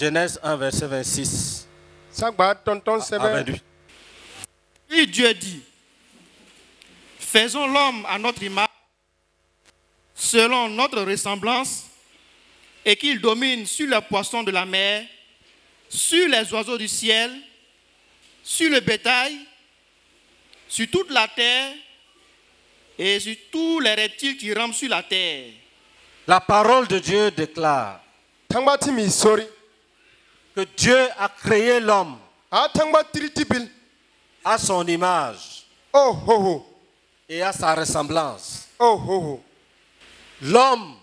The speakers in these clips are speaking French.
Genèse 1, verset 26 sagba tɔntɔn à sɛbɛn 28. Puis Dieu dit, faisons l'homme à notre image, selon notre ressemblance, et qu'il domine sur les poissons de la mer, sur les oiseaux du ciel, sur le bétail, sur toute la terre et sur tous les reptiles qui rampent sur la terre. La parole de Dieu déclare que Dieu a créé l'homme a tangba tiri ti bil à son image oh et à sa ressemblance. oh ho ho L'homme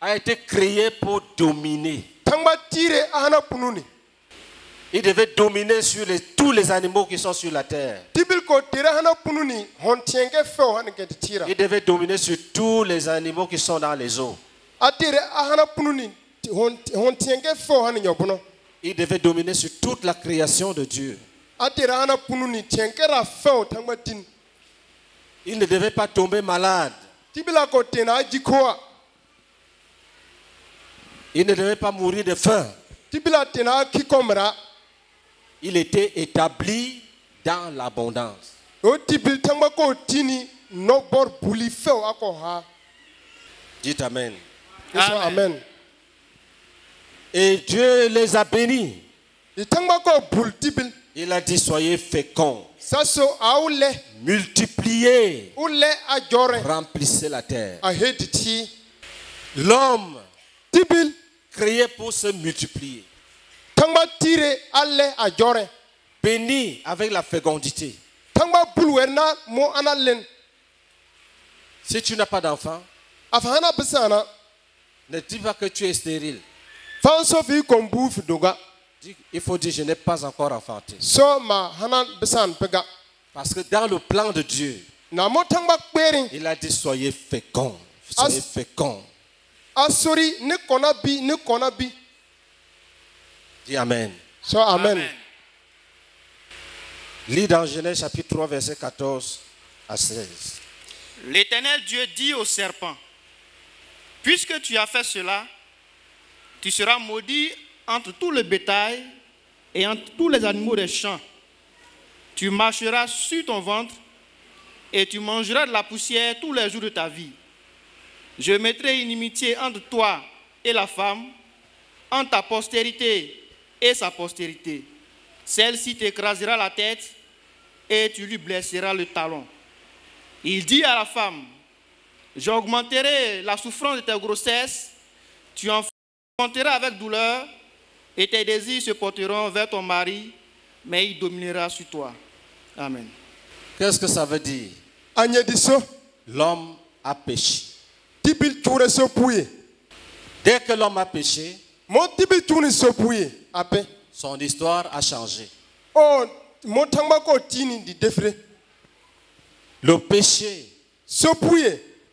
a été créé pour dominer. Il devait dominer sur les- tous les animaux qui sont sur la terre. Il devait dominer sur tous les animaux qui sont dans les eaux. Il devait dominer sur toute la création de Dieu. Il ne devait pas tomber malade. Ti bila ko tena a jikowa Il ne devait pas mourir de faim. ti bila tena a kikɔmira Il était établi dans l'abondance. o ti bil tangba ko tini nɔbɔr buli fɛw a kɔ ha Dites Amen. Amen. amen Et Dieu les a bénis. Il a dit soyez féconds, saso aw lɛ multipliez, u lɛ a jɔrɛ remplissez la terre. a he ti ti L'homme ti bil créé pour se multiplier, tangba tire a lɛ a jɔrɛ béni avec la fécondité. tangba bul wɛrɛ na mo ana len Si tu n'as pas d'enfant, a fa hana bisana ne dis pas que tu es stérile. fan so fi kɔn bu fi doga Il faut dire je n'ai pas encore enfanté. Parce que dans le plan de Dieu, il a dit soyez féconds, soyez féconds. Dis Amen. so amen Lis dans Genèse chapitre 3, verset 14 à 16. L'Éternel Dieu dit au serpent, puisque tu as fait cela, tu seras maudit entre tout le bétail et entre tous les animaux des champs. Tu marcheras sur ton ventre et tu mangeras de la poussière tous les jours de ta vie. Je mettrai une inimitié entre toi et la femme, entre ta postérité et sa postérité. Celle-ci t'écrasera la tête et tu lui blesseras le talon. Il dit à la femme, j'augmenterai la souffrance de tes grossesses, tu enfanteras avec douleur, et tes désirs se porteront vers ton mari, mais il dominera sur toi. Amen. Qu'est-ce que ça veut dire? L'homme a péché. Dès que l'homme a péché, son histoire a changé. o mo tangba ko tini di defire Le péché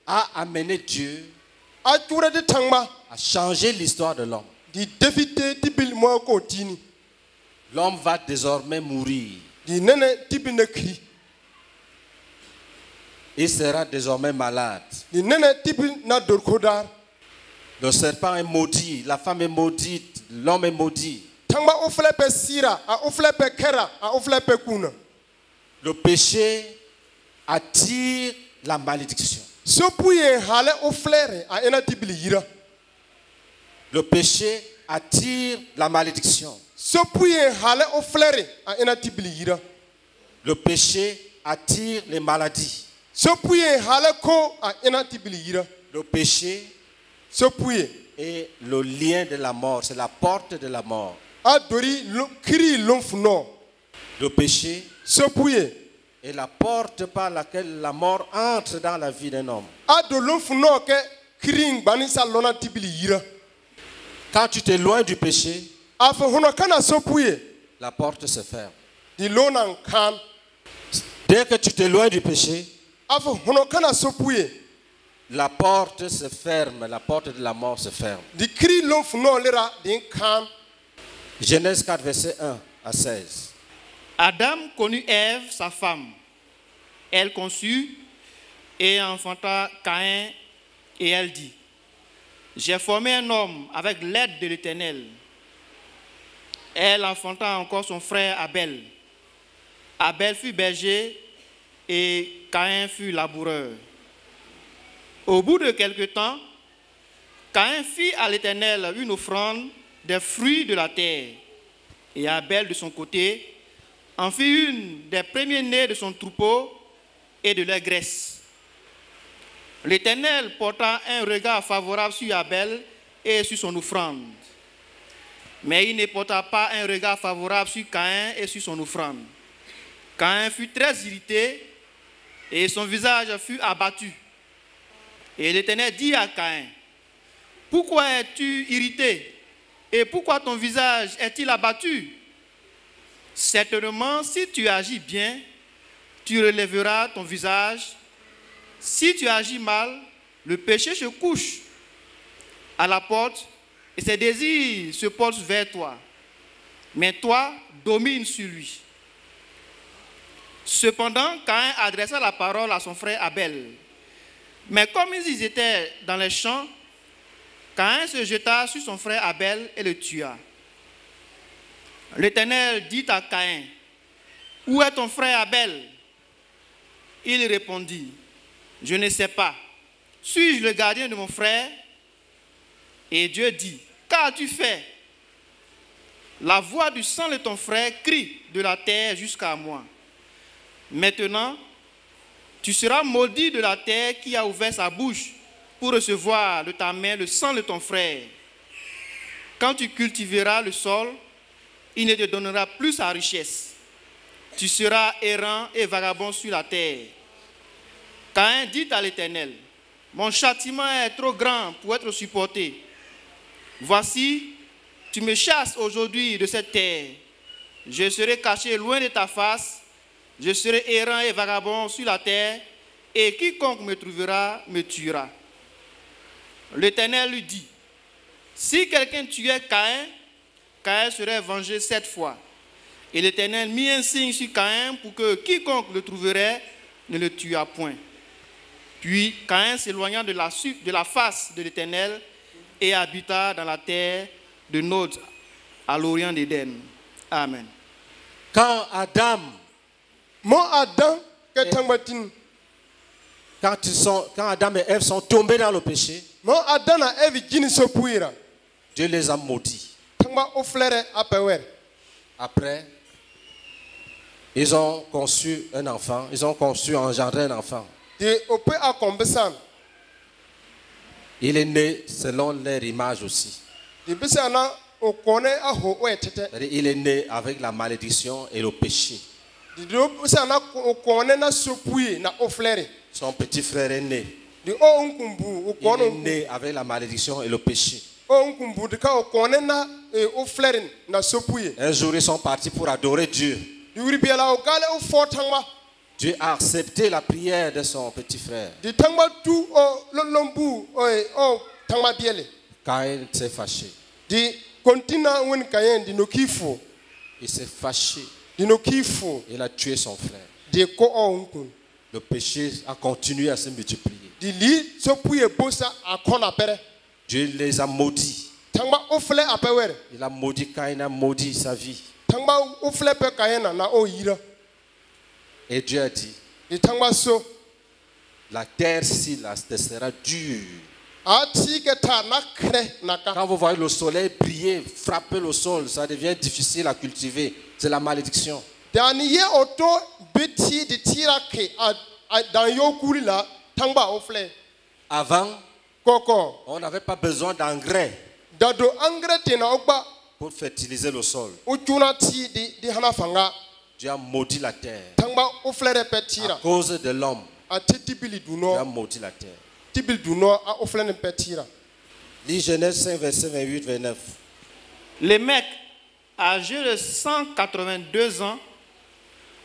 a amené Dieu à changer l'histoire de l'homme. L'homme va désormais mourir. Il sera désormais malade. Le serpent est maudit, la femme est maudite, l'homme est maudit. Le péché attire la malédiction. Le péché attire la malédiction. Le péché attire les maladies. Le péché est le lien de la mort, c'est la porte de la mort. Le péché est la porte par laquelle la mort entre dans la vie d'un homme. Quand tu t'éloignes du péché, la porte se ferme. Dès que tu t'éloignes du péché, la porte se ferme, la porte de la mort se ferme. Genèse 4, verset 1 à 16. Adam connut Ève, sa femme. Elle conçut et enfanta Caïn et elle dit, J'ai formé un homme avec l'aide de l'Éternel. Elle enfanta encore son frère Abel. Abel fut berger et Caïn fut laboureur. Au bout de quelque temps, Caïn fit à l'Éternel une offrande des fruits de la terre. Et Abel, de son côté, en fit une des premiers-nés de son troupeau et de leur graisse. L'Éternel porta un regard favorable sur Abel et sur son offrande. Mais il ne porta pas un regard favorable sur Caïn et sur son offrande. Caïn fut très irrité et son visage fut abattu. Et l'Éternel dit à Caïn, Pourquoi es-tu irrité et pourquoi ton visage est-il abattu? Certainement, si tu agis bien, tu relèveras ton visage. Si tu agis mal, le péché se couche à la porte et ses désirs se portent vers toi. Mais toi, domine sur lui. Cependant, Caïn adressa la parole à son frère Abel. Mais comme ils étaient dans les champs, Caïn se jeta sur son frère Abel et le tua. L'Éternel dit à Caïn, Où est ton frère Abel? Il répondit, Je ne sais pas. Suis-je le gardien de mon frère? Et Dieu dit, Qu'as-tu fait La voix du sang de ton frère crie de la terre jusqu'à moi. Maintenant, tu seras maudit de la terre qui a ouvert sa bouche pour recevoir de ta main le sang de ton frère. Quand tu cultiveras le sol, il ne te donnera plus sa richesse. Tu seras errant et vagabond sur la terre. Caïn dit à l'Éternel, mon châtiment est trop grand pour être supporté. Voici, tu me chasses aujourd'hui de cette terre. Je serai caché loin de ta face. Je serai errant et vagabond sur la terre. Et quiconque me trouvera me tuera. L'Éternel lui dit, si quelqu'un tuait Caïn, Caïn serait vengé sept fois. Et l'Éternel mit un signe sur Caïn pour que quiconque le trouverait ne le tuât point. Puis Caïn s'éloigna de la, de la face de l'Éternel et habita dans la terre de Nod, à l'orient d'Éden. Amen. Quand Adam, mɔ adam tangbatin quand, ils sont, quand Adam et Ève sont tombés dans le péché, mɔ adam puira Dieu les a maudits. Après, ils ont conçu un enfant, ils ont conçu, engendré un enfant. Il est né selon leur image aussi. de bisan na o kɔnɛ a ho wɛ tɛtɛ C'est-à-dire, il est né avec la malédiction et le péché. Son petit frère est né. Il est né avec la malédiction et le péché. eh, Un jour, ils sont partis pour adorer Dieu. Dieu a accepté la prière de son petit frère. de tangba tu o lɔlɔnbu o o tangba biɛle Caïn s'est fâché. Il s'est fâché. Il a tué son frère. Le péché a continué à se multiplier. Dieu les a maudits. Il a maudit Caïn, a maudit sa vie. Et Dieu a dit, la terre ci là, te sera dure. Quand vous voyez le soleil briller, frapper le sol, ça devient difficile à cultiver. C'est la malédiction. Avant, on n'avait pas besoin d'engrais pour fertiliser le sol. Dieu a maudit la terre. À cause de l'homme, Dieu a maudit la terre. Lis Genèse 5, verset 28, 29. Le mec, âgé de 182 ans,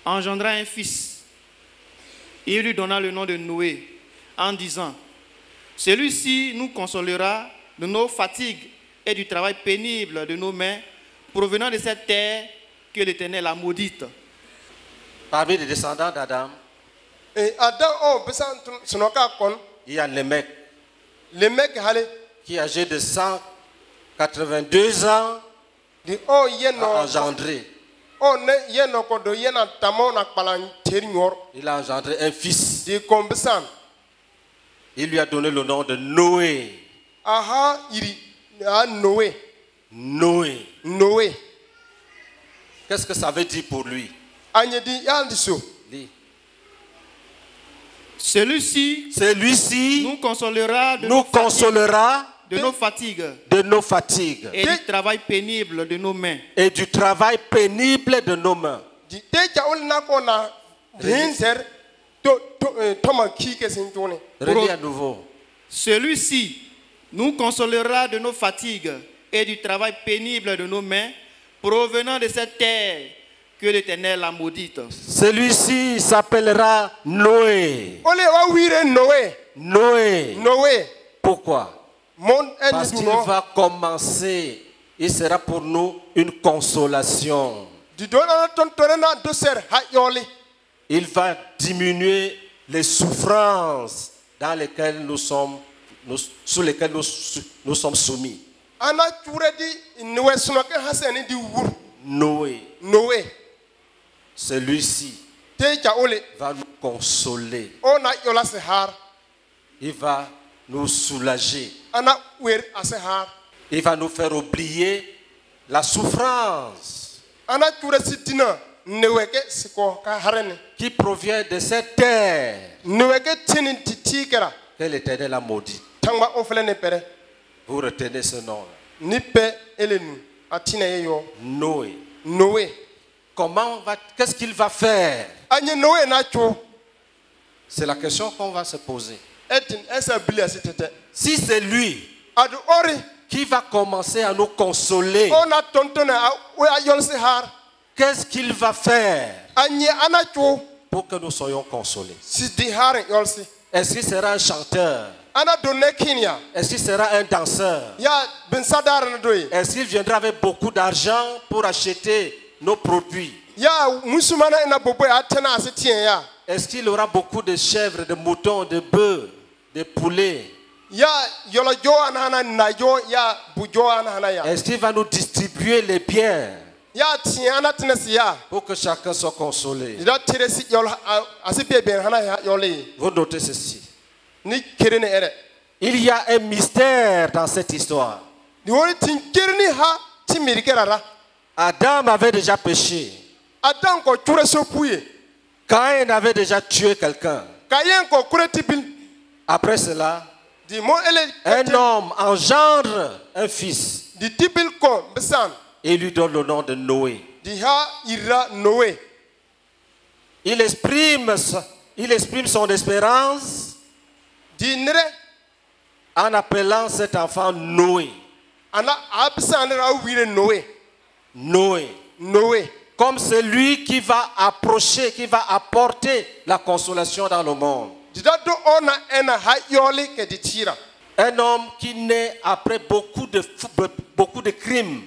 engendra un fils. Il lui donna le nom de Noé en disant, Celui-ci nous consolera de nos fatigues et du travail pénible de nos mains provenant de cette terre que l'Éternel a maudite. Parmi les descendants d'Adam, adam o bisa sino ka kon. il y a le mek hale qui, âgé de 182 ans, di o ye a engendré. Il a engendré un fils. Il lui a donné le nom de noé. Noé. noé. Qu'est-ce que ça veut dire pour lui? Celui-ci nous consolera de, nous nos, fatigues, consolera de nos fatigues de nos fatigues et du travail pénible de nos mains. et du travail pénible de nos mains. à nouveau. Celui-ci nous consolera de nos fatigues et du travail pénible de nos mains provenant de cette terre que l'Éternel a maudite. Celui-ci s'appellera Noé. noé Noé. noé Pourquoi? Parce qu'il va commencer. Il sera pour nous une consolation. Il va diminuer les souffrances dans lesquelles nous sommes, nous- sous lesquelles nous, nous sommes soumis. noé celui-ci, va nous consoler. Il va nous soulager. Il va nous faire oublier la souffrance qui provient de cette terre. Que l'Éternel a maudit. tangba o fele ne pere. Vous retenez ce nom Noé. noé Comment va, qu'est-ce qu'il va faire? C'est la question qu'on va se poser. Si c'est lui qui va commencer à nous consoler, qu'est-ce qu'il va faire pour que nous soyons consolés? Est-ce qu'il sera un chanteur? Est-ce qu'il sera un danseur? Est-ce qu'il viendra avec beaucoup d'argent pour acheter nos produits. Est-ce qu'il aura beaucoup de chèvres, de moutons, de bœufs, de poulets? Est-ce qu'il va nous distribuer les biens pour que chacun soit consolé. Vous notez ceci. Il y a un mystère dans cette histoire. Adam avait déjà péché. puye Caïn avait déjà tué quelqu'un. Après cela, un homme engendre un fils et lui donne le nom de Noé. Il exprime, il exprime son espérance en appelant cet enfant Noé. Noé Noé. Comme celui qui va approcher, qui va apporter la consolation dans le monde. Un homme qui naît après beaucoup de, beaucoup de crimes.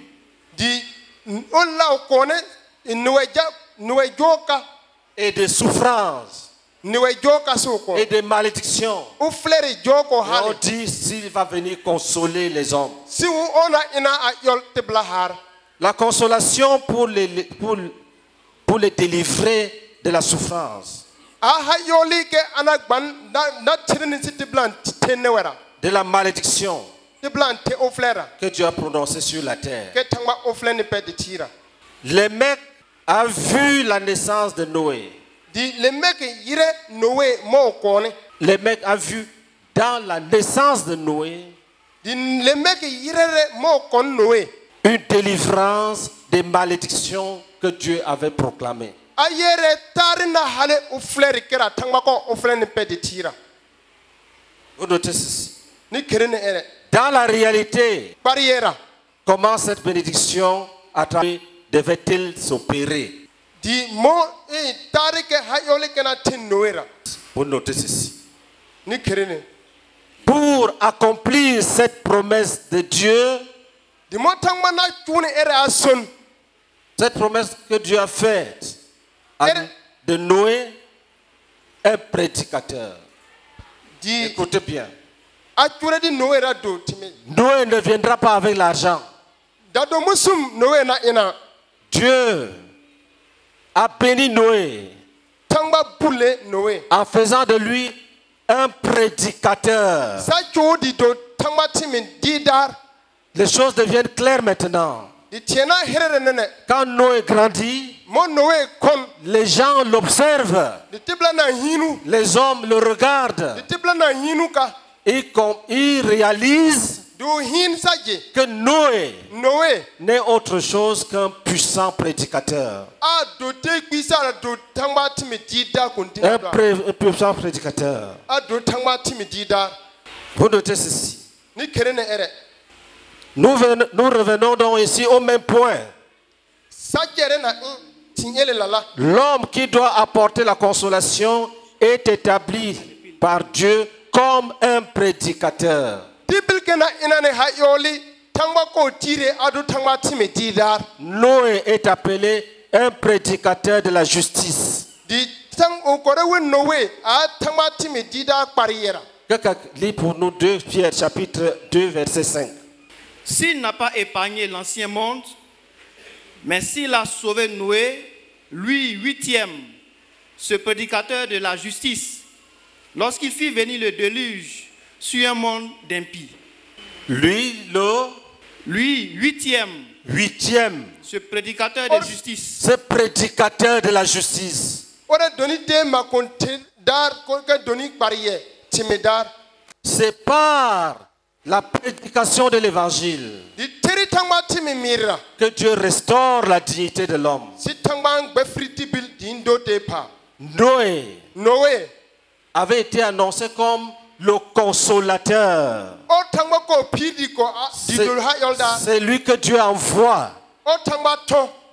et de souffrances et de malédictions. Et on dit s'il va venir consoler les hommes. La consolation pour les, pour, pour les délivrer de la souffrance, de la malédiction que Dieu a prononcée sur la terre. ke tangba o fleni pe di tira. Le mec a vu la naissance de Noé. di le mek yire noé mo ko ne Le mec a vu dans la naissance de Noé une délivrance des malédictions que Dieu avait proclamées. Vous notez ceci. Dans la réalité, comment cette bénédiction à travers devait-elle s'opérer? E Vous notez ceci. pour accomplir cette promesse de Dieu, cette promesse que Dieu a faite de Noé, un prédicateur. di Écoutez bien. a tuni di noe ra do timi Noé ne viendra pas avec l'argent. Dieu a béni Noé en faisant de lui un prédicateur. Les choses deviennent claires maintenant. Quand Noé grandit, les gens l'observent. Les hommes le regardent. Ils, ils réalisent que Noé n'est autre chose qu'un puissant prédicateur. Un, pré- puissant prédicateur. Vous notez ceci. ni kere ne ere Nous, ven- nous revenons donc ici au même point. sajere na in tinyele lala L'homme qui doit apporter la consolation est établi par Dieu comme un prédicateur. Noé est appelé un prédicateur de la justice. Quelqu'un lit pour nous 2 Pierre chapitre 2 verset 5. S'il n'a pas épargné l'ancien monde, mais s'il a sauvé Noé, lui huitième, ce prédicateur de la justice, lorsqu'il fit venir le déluge sur un monde d'impies. Lui, le Lui huitième, huitième, ce prédicateur de justice. ce prédicateur de la justice. C'est par la prédication de l'évangile que Dieu restaure la dignité de l'homme. Noé avait été annoncé comme le consolateur. C'est lui que Dieu envoie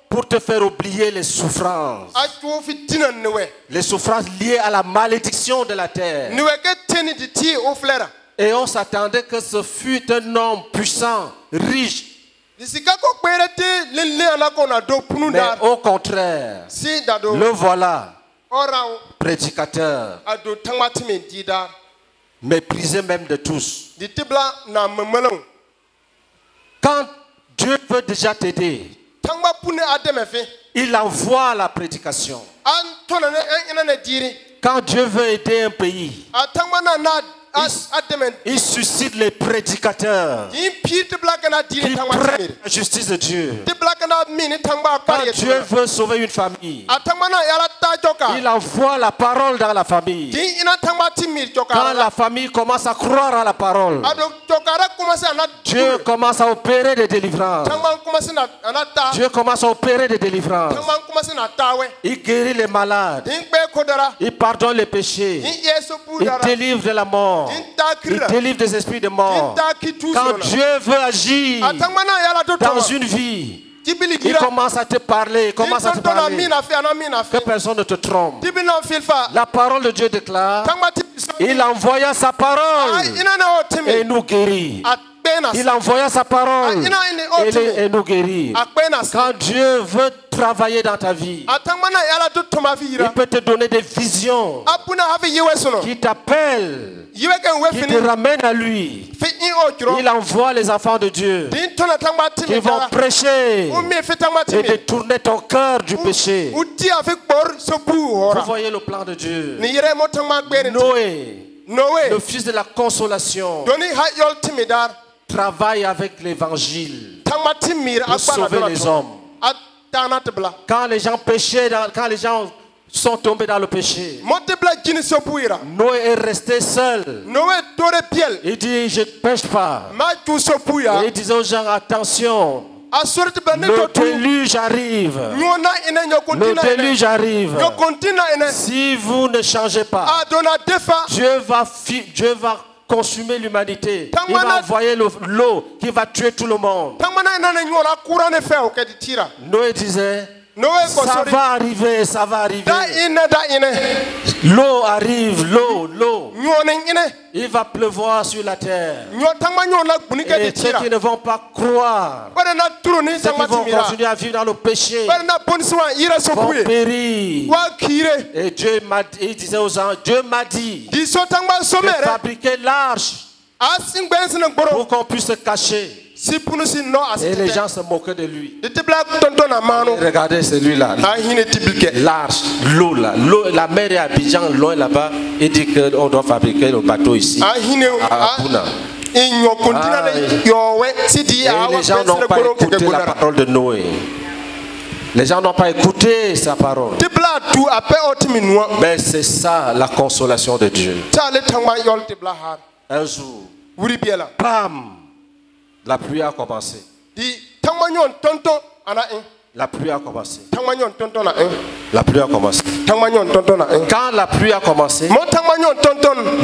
pour te faire oublier les souffrances. Les souffrances liées à la malédiction de la terre. Et on s'attendait que ce fût un homme puissant, riche. Mais au contraire, le voilà, prédicateur, méprisé même de tous. Quand Dieu veut déjà t'aider, il envoie la prédication. Quand Dieu veut aider un pays, il suscite les prédicateurs qui prêchent la justice de Dieu. Quand Dieu veut sauver une famille, il envoie la parole dans la famille. Quand la famille commence à croire à la parole, Dieu commence à opérer des délivrances. Dieu commence à opérer des délivrances. Il guérit les malades. Il pardonne les péchés. Il délivre de la mort. Il délivre des esprits de mort. Quand Dieu veut agir dans une vie, il commence à te parler, il commence à te parler. Que personne ne te trompe. La parole de Dieu déclare, il envoya sa parole. O et nous guérit. Il envoya sa parole. Ah, et, nous guérit. Quand Dieu veut travailler dans ta vie, il peut te donner des visions a puna ha fi yiwe sono qui t'appellent, qui te ramènent à lui. Il envoie les enfants de Dieu. Qui vont prêcher. Et détourner ton cœur du péché. pu Vous voyez le plan de Dieu. Noé, le fils de la consolation, travaille avec l'évangile. Pour sauver les hommes. Quand les gens péchaient, quand les gens sont tombés dans le péché, Noé est resté seul. Il dit, je ne pêche pas. Et il disait aux gens, attention, le déluge arrive. Le déluge arrive. Si vous ne changez pas, a dona defa Dieu va, Dieu va consumer l'humanité. Il va envoyer le- l'eau qui va tuer tout le monde. Noé disait, Ça va arriver, ça va arriver. L'eau arrive, l'eau, l'eau. Il va pleuvoir sur la terre. Et ceux qui ne vont pas croire, ceux qui vont continuer à vivre dans le péché, vont périr. Et Dieu m'a dit, il disait aux gens, Dieu m'a dit de fabriquer l'arche pour qu'on puisse se cacher. Et les gens se moquaient de lui. Regardez celui-là. a hinɛ ti bil kɛ L'arche, l'eau là. La mer est à Abidjan, loin là-bas. Il dit qu'on doit fabriquer le bateau ici. a hinɛ À Ah, Et les gens n'ont pas écouté la parole de Noé. Les gens n'ont pas écouté sa parole. Mais c'est ça la consolation de Dieu. ha Un jour, bam, la pluie a commencé. La pluie a commencé. tangma ɲɔgɔn tɔntɔn na in La pluie a commencé. tangma ɲɔgɔn tɔntɔn na in Quand la pluie a commencé,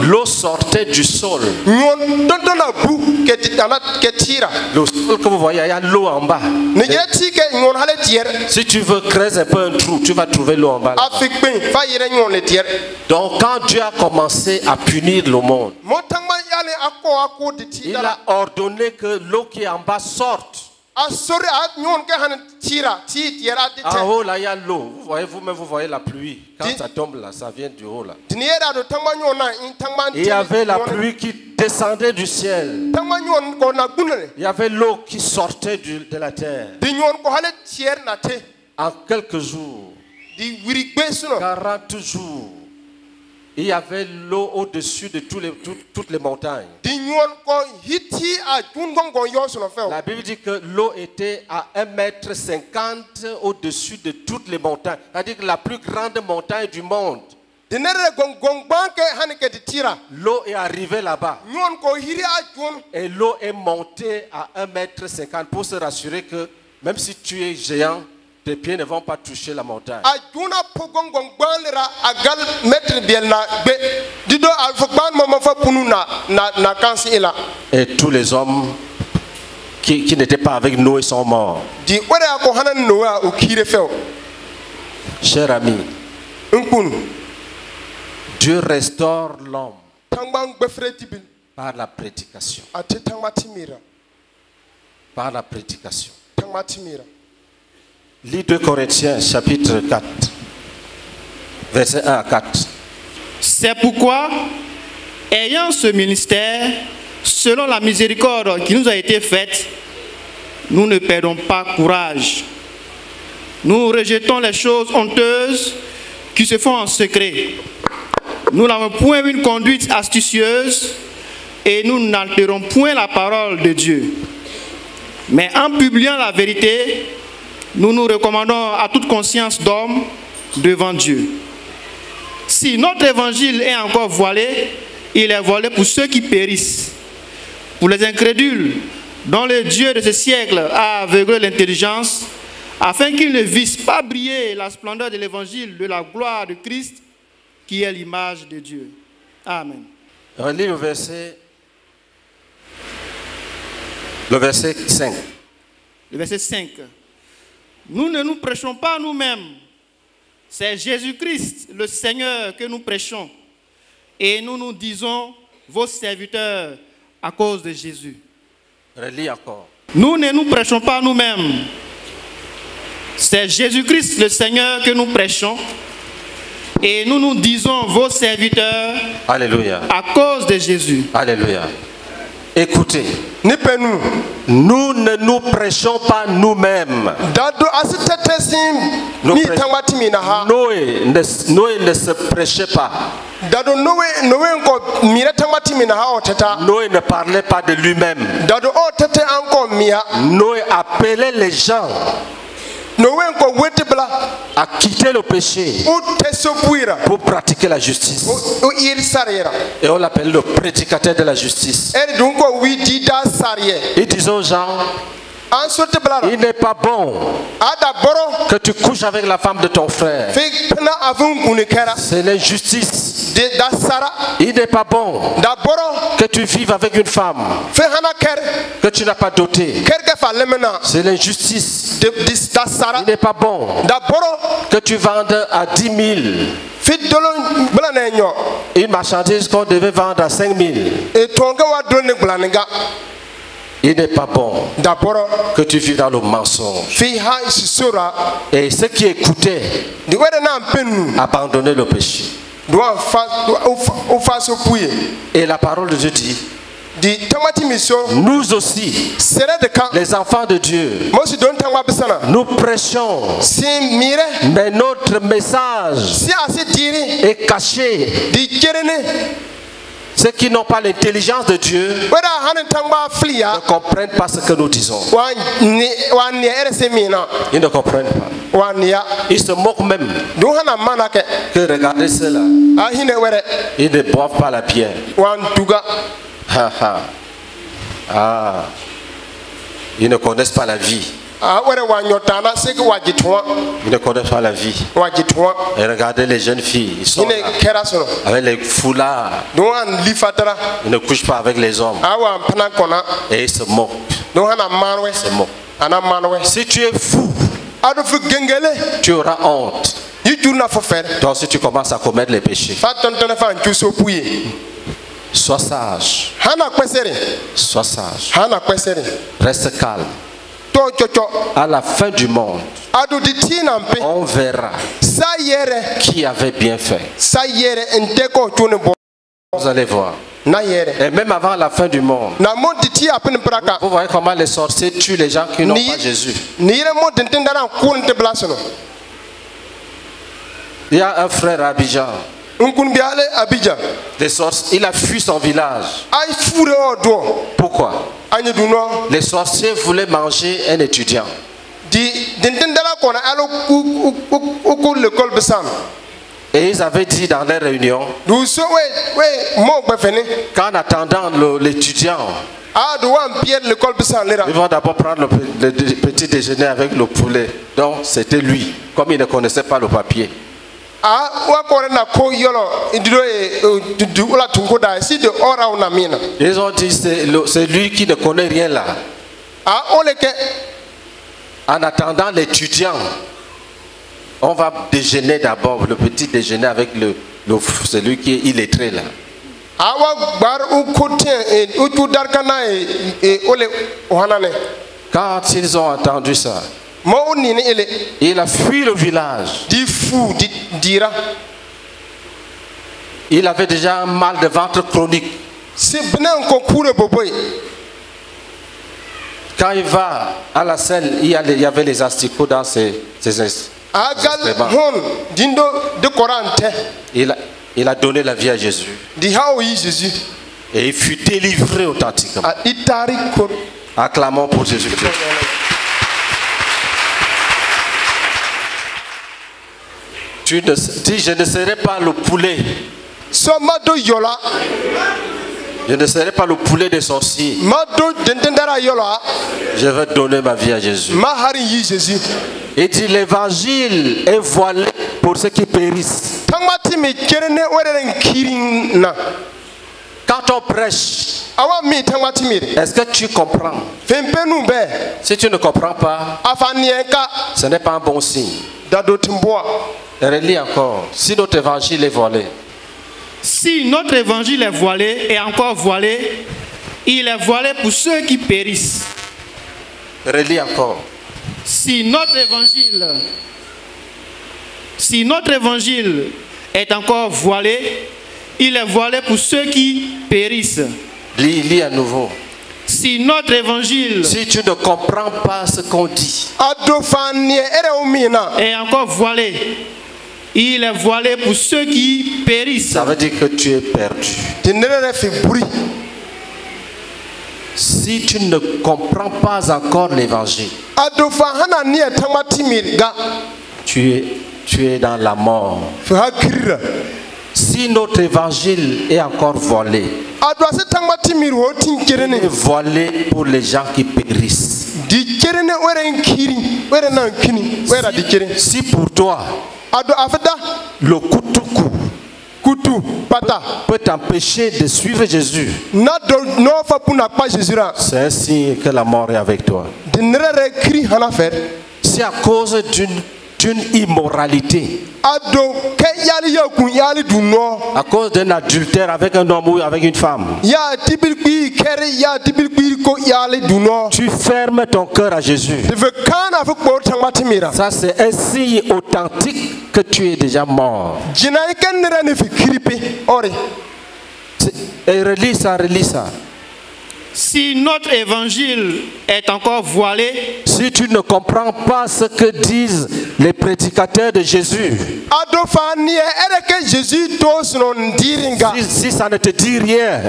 l'eau sortait du sol. Le sol que vous voyez, il y a l'eau en bas. Si tu veux creuser un peu un trou, tu vas trouver l'eau en bas. Donc quand Dieu a commencé à punir le monde, il a ordonné que l'eau qui est en bas sorte. En haut, là, il y a l'eau. Vous voyez, vous-même, vous voyez la pluie. Quand ça tombe là, ça vient du haut là. Et il y avait la pluie qui descendait du ciel. Il y avait l'eau qui sortait de la terre. En quelques jours, di wiri gbɛ sunɔ 40 jours, il y avait l'eau au-dessus de tous les, tout- toutes les montagnes. La Bible dit que l'eau était à 1 mètre 50 au-dessus de toutes les montagnes. C'est-à-dire que la plus grande montagne du monde, l'eau est arrivée là-bas. Et l'eau est montée à 1 mètre 50 pour se rassurer que même si tu es géant, tes pieds ne vont pas toucher la montagne. na punu na na na Et tous les hommes qui, qui n'étaient pas avec Noé sont morts. di o Cher ami, Dieu restaure l'homme par la prédication. Par la prédication. Lis 2 Corinthiens chapitre 4, verset 1 à 4. C'est pourquoi, ayant ce ministère, selon la miséricorde qui nous a été faite, nous ne perdons pas courage. Nous rejetons les choses honteuses qui se font en secret. Nous n'avons point une conduite astucieuse et nous n'altérons point la parole de Dieu. Mais en publiant la vérité, nous nous recommandons à toute conscience d'homme devant Dieu. Si notre évangile est encore voilé, il est voilé pour ceux qui périssent, pour les incrédules, dont le Dieu de ce siècle a aveuglé l'intelligence, afin qu'ils ne vissent pas briller la splendeur de l'évangile de la gloire de Christ, qui est l'image de Dieu. Amen. Relis le verset, le verset 5. Le verset 5. Nous ne nous prêchons pas nous-mêmes. C'est Jésus-Christ, le Seigneur, que nous prêchons. Et nous nous disons vos serviteurs à cause de Jésus. Relis encore. Nous ne nous prêchons pas nous-mêmes. C'est Jésus-Christ, le Seigneur, que nous prêchons. Et nous nous disons vos serviteurs Alléluia. à cause de Jésus. Alléluia. Écoutez, nous ne nous prêchons pas nous-mêmes. Noé ne, Noé ne se prêchait pas. Noé ne parlait pas de lui-même. Noé appelait les gens à quitter le péché pour pratiquer la justice. Et on l'appelle le prédicateur de la justice. ɛri dun kɔ wi di da sariyɛ Il disait aux gens, Il n'est pas bon a da boro que tu couches avec la femme de ton frère. C'est l'injustice. Il n'est pas bon que tu vives avec une femme que tu n'as pas dotée. C'est l'injustice. Il n'est pas bon que tu vendes à 10 000 fɩ dolo gbla ne yõ une marchandise qu'on devait vendre à 5 000. Il n'est pas bon que tu vives dans le mensonge. Et ceux qui écoutaient abandonnaient le péché. Et la parole de Dieu dit, nous aussi, les enfants de Dieu, nous prêchons, mais notre message est caché. Ceux qui n'ont pas l'intelligence de Dieu ne comprennent pas ce que nous disons. Ils ne comprennent pas. Ils se moquent même que regardez cela. a hinɛ wɛrɛ Ils ne boivent pas la pierre. Ah, ah. Ah. Ils ne connaissent pas la vie. A wɛrɛ wa nyɔ taana sɩk wa gɩ tõa Ils ne connaissent pas la vie. Et regardez les jeunes filles. Ils sont là, avec les foulards. Ils ne couchent pas avec les hommes. a wa n pẽna kõna Et ils se moquent. wɛ Se moquent. Si tu es fou, a do fɩ gengele tu auras honte. Donc si tu commences à commettre les péchés, sois sage. Sois sage. Reste calme. À la fin du monde, on verra yɛrɛ qui avait bien fait. sa yɛrɛ n tɛ kɔ cu ne bɔ Vous allez voir. yɛrɛ Et même avant la fin du monde, vous voyez comment les sorciers tuent les gens qui n'ont pas Jésus. Il y a un frère à Abidjan. Des sorciers, il a fui son village. Pourquoi? Les sorciers voulaient manger un étudiant. Et ils avaient dit dans leur réunion qu'en attendant l'étudiant, a do wa n piɛd lekɔl bɩ sãm lera ils vont d'abord prendre le, petit déjeuner avec le poulet. Donc c'était lui, comme il ne connaissait pas le papier. Ils ont dit c'est lui qui ne connaît rien là. a o le kɛ En attendant l'étudiant, on va déjeuner d'abord, le petit déjeuner avec le, le- celui qui est illettré là. a wa gbar u ko tiɲɛ u tu darikana ye o le o hana ne Quand ils ont entendu ça, ele il a fui le village. Il avait déjà un mal de ventre chronique. Quand il va à la selle, il y, avait les asticots dans ses, ses il, a, il a donné la vie à Jésus. Et il fut délivré authentiquement. Acclamons pour Jésus-Christ. Tu ne, dis, je ne serai pas le poulet. so ma do yɔla Je ne serai pas le poulet des sorciers. Je vais donner ma vie à Jésus. ma hari yi jésus Il dit l'évangile est voilé pour ceux qui périssent. Quand on prêche, est-ce que tu comprends? Si tu ne comprends pas, ka ce n'est pas un bon signe. Relis encore. Si notre évangile est voilé, Si notre évangile est voilé et encore voilé, il est voilé pour ceux qui périssent. relis encore. Si notre évangile, si notre évangile est encore voilé, il est voilé pour ceux qui périssent. Lis, lis à nouveau. Si notre évangile Si tu ne comprends pas ce qu'on dit, est encore voilé, il est voilé pour ceux qui périssent. ça veut dire que tu es perdu. ti ne buri Si tu ne comprends pas encore l'évangile, tu es, tu es dans la mort. Si notre évangile est encore kere il est voilé pour les gens qui périssent. Si pour toi, le kutuku peut t'empêcher de suivre Jésus, c'est un signe que la mort est avec toi. Si à cause d'une d'une immoralité, a do kɛ yali ya kun yali du nɔ à cause d'un adultère avec un homme ou avec une femme, tu fermes ton cœur à Jésus. Ça, c'est un signe authentique que tu es déjà mort. Et relis ça, relis ça. Si notre évangile est encore voilé, Si tu ne comprends pas ce que disent les prédicateurs de Jésus, si, si ça ne te dit rien,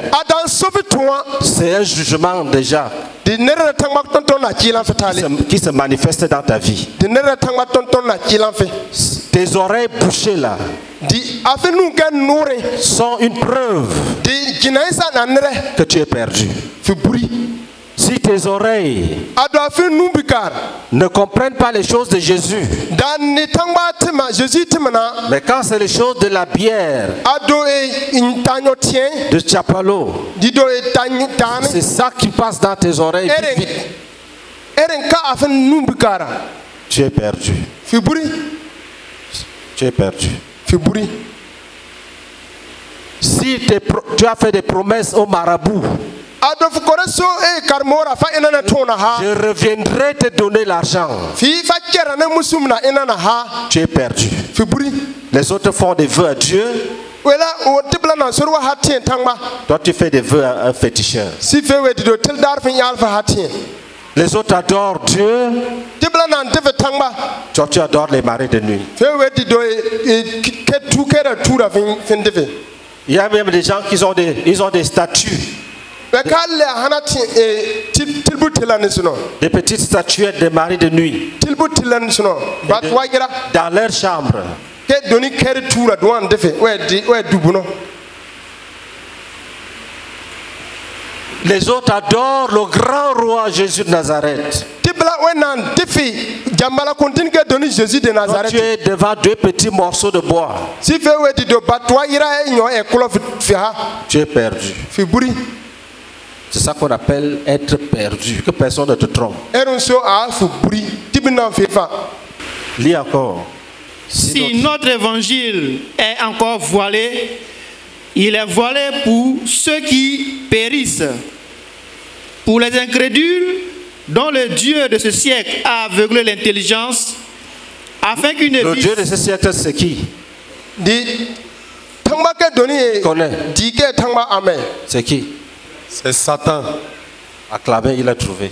c'est un jugement déjà se, qui se manifeste dans ta vie. Tes oreilles bouchées là. Sont une preuve. Que tu es perdu. Si tes oreilles ne comprennent pas les choses de Jésus, mais quand c'est les choses de la bière, de Chapalo, c'est ça qui passe dans tes oreilles. Tu es perdu. Tu es perdu. Si tu as fait des promesses au marabout, je reviendrai te donner l'argent. Tu es perdu. Les autres font des vœux à Dieu. Toi, tu fais des vœux à un féticheur. Les autres adorent Dieu. Toi, tu adores les marées de nuit. Il y a même des gens qui ont des, ils ont des statues, des petites statuettes des maris de nuit de- dans leur chambre. kɛ doni kɛri tu ra do an te fɛ wɛ di wɛ du bunɔ Les autres adorent le grand roi Jésus de Nazareth. Toi, tu nazareth es devant deux petits morceaux de bois. Tu es perdu. C'est ça qu'on appelle être perdu, que personne ne te trompe. Lis encore. si notre évangile est encore voilé, il est voilé pour ceux qui périssent, pour les incrédules dont le Dieu de ce siècle a aveuglé l'intelligence, afin qu'ils ne Le Dieu de ce siècle, c'est qui? Amɛ C'est qui? C'est satan. Acclamé, il a trouvé.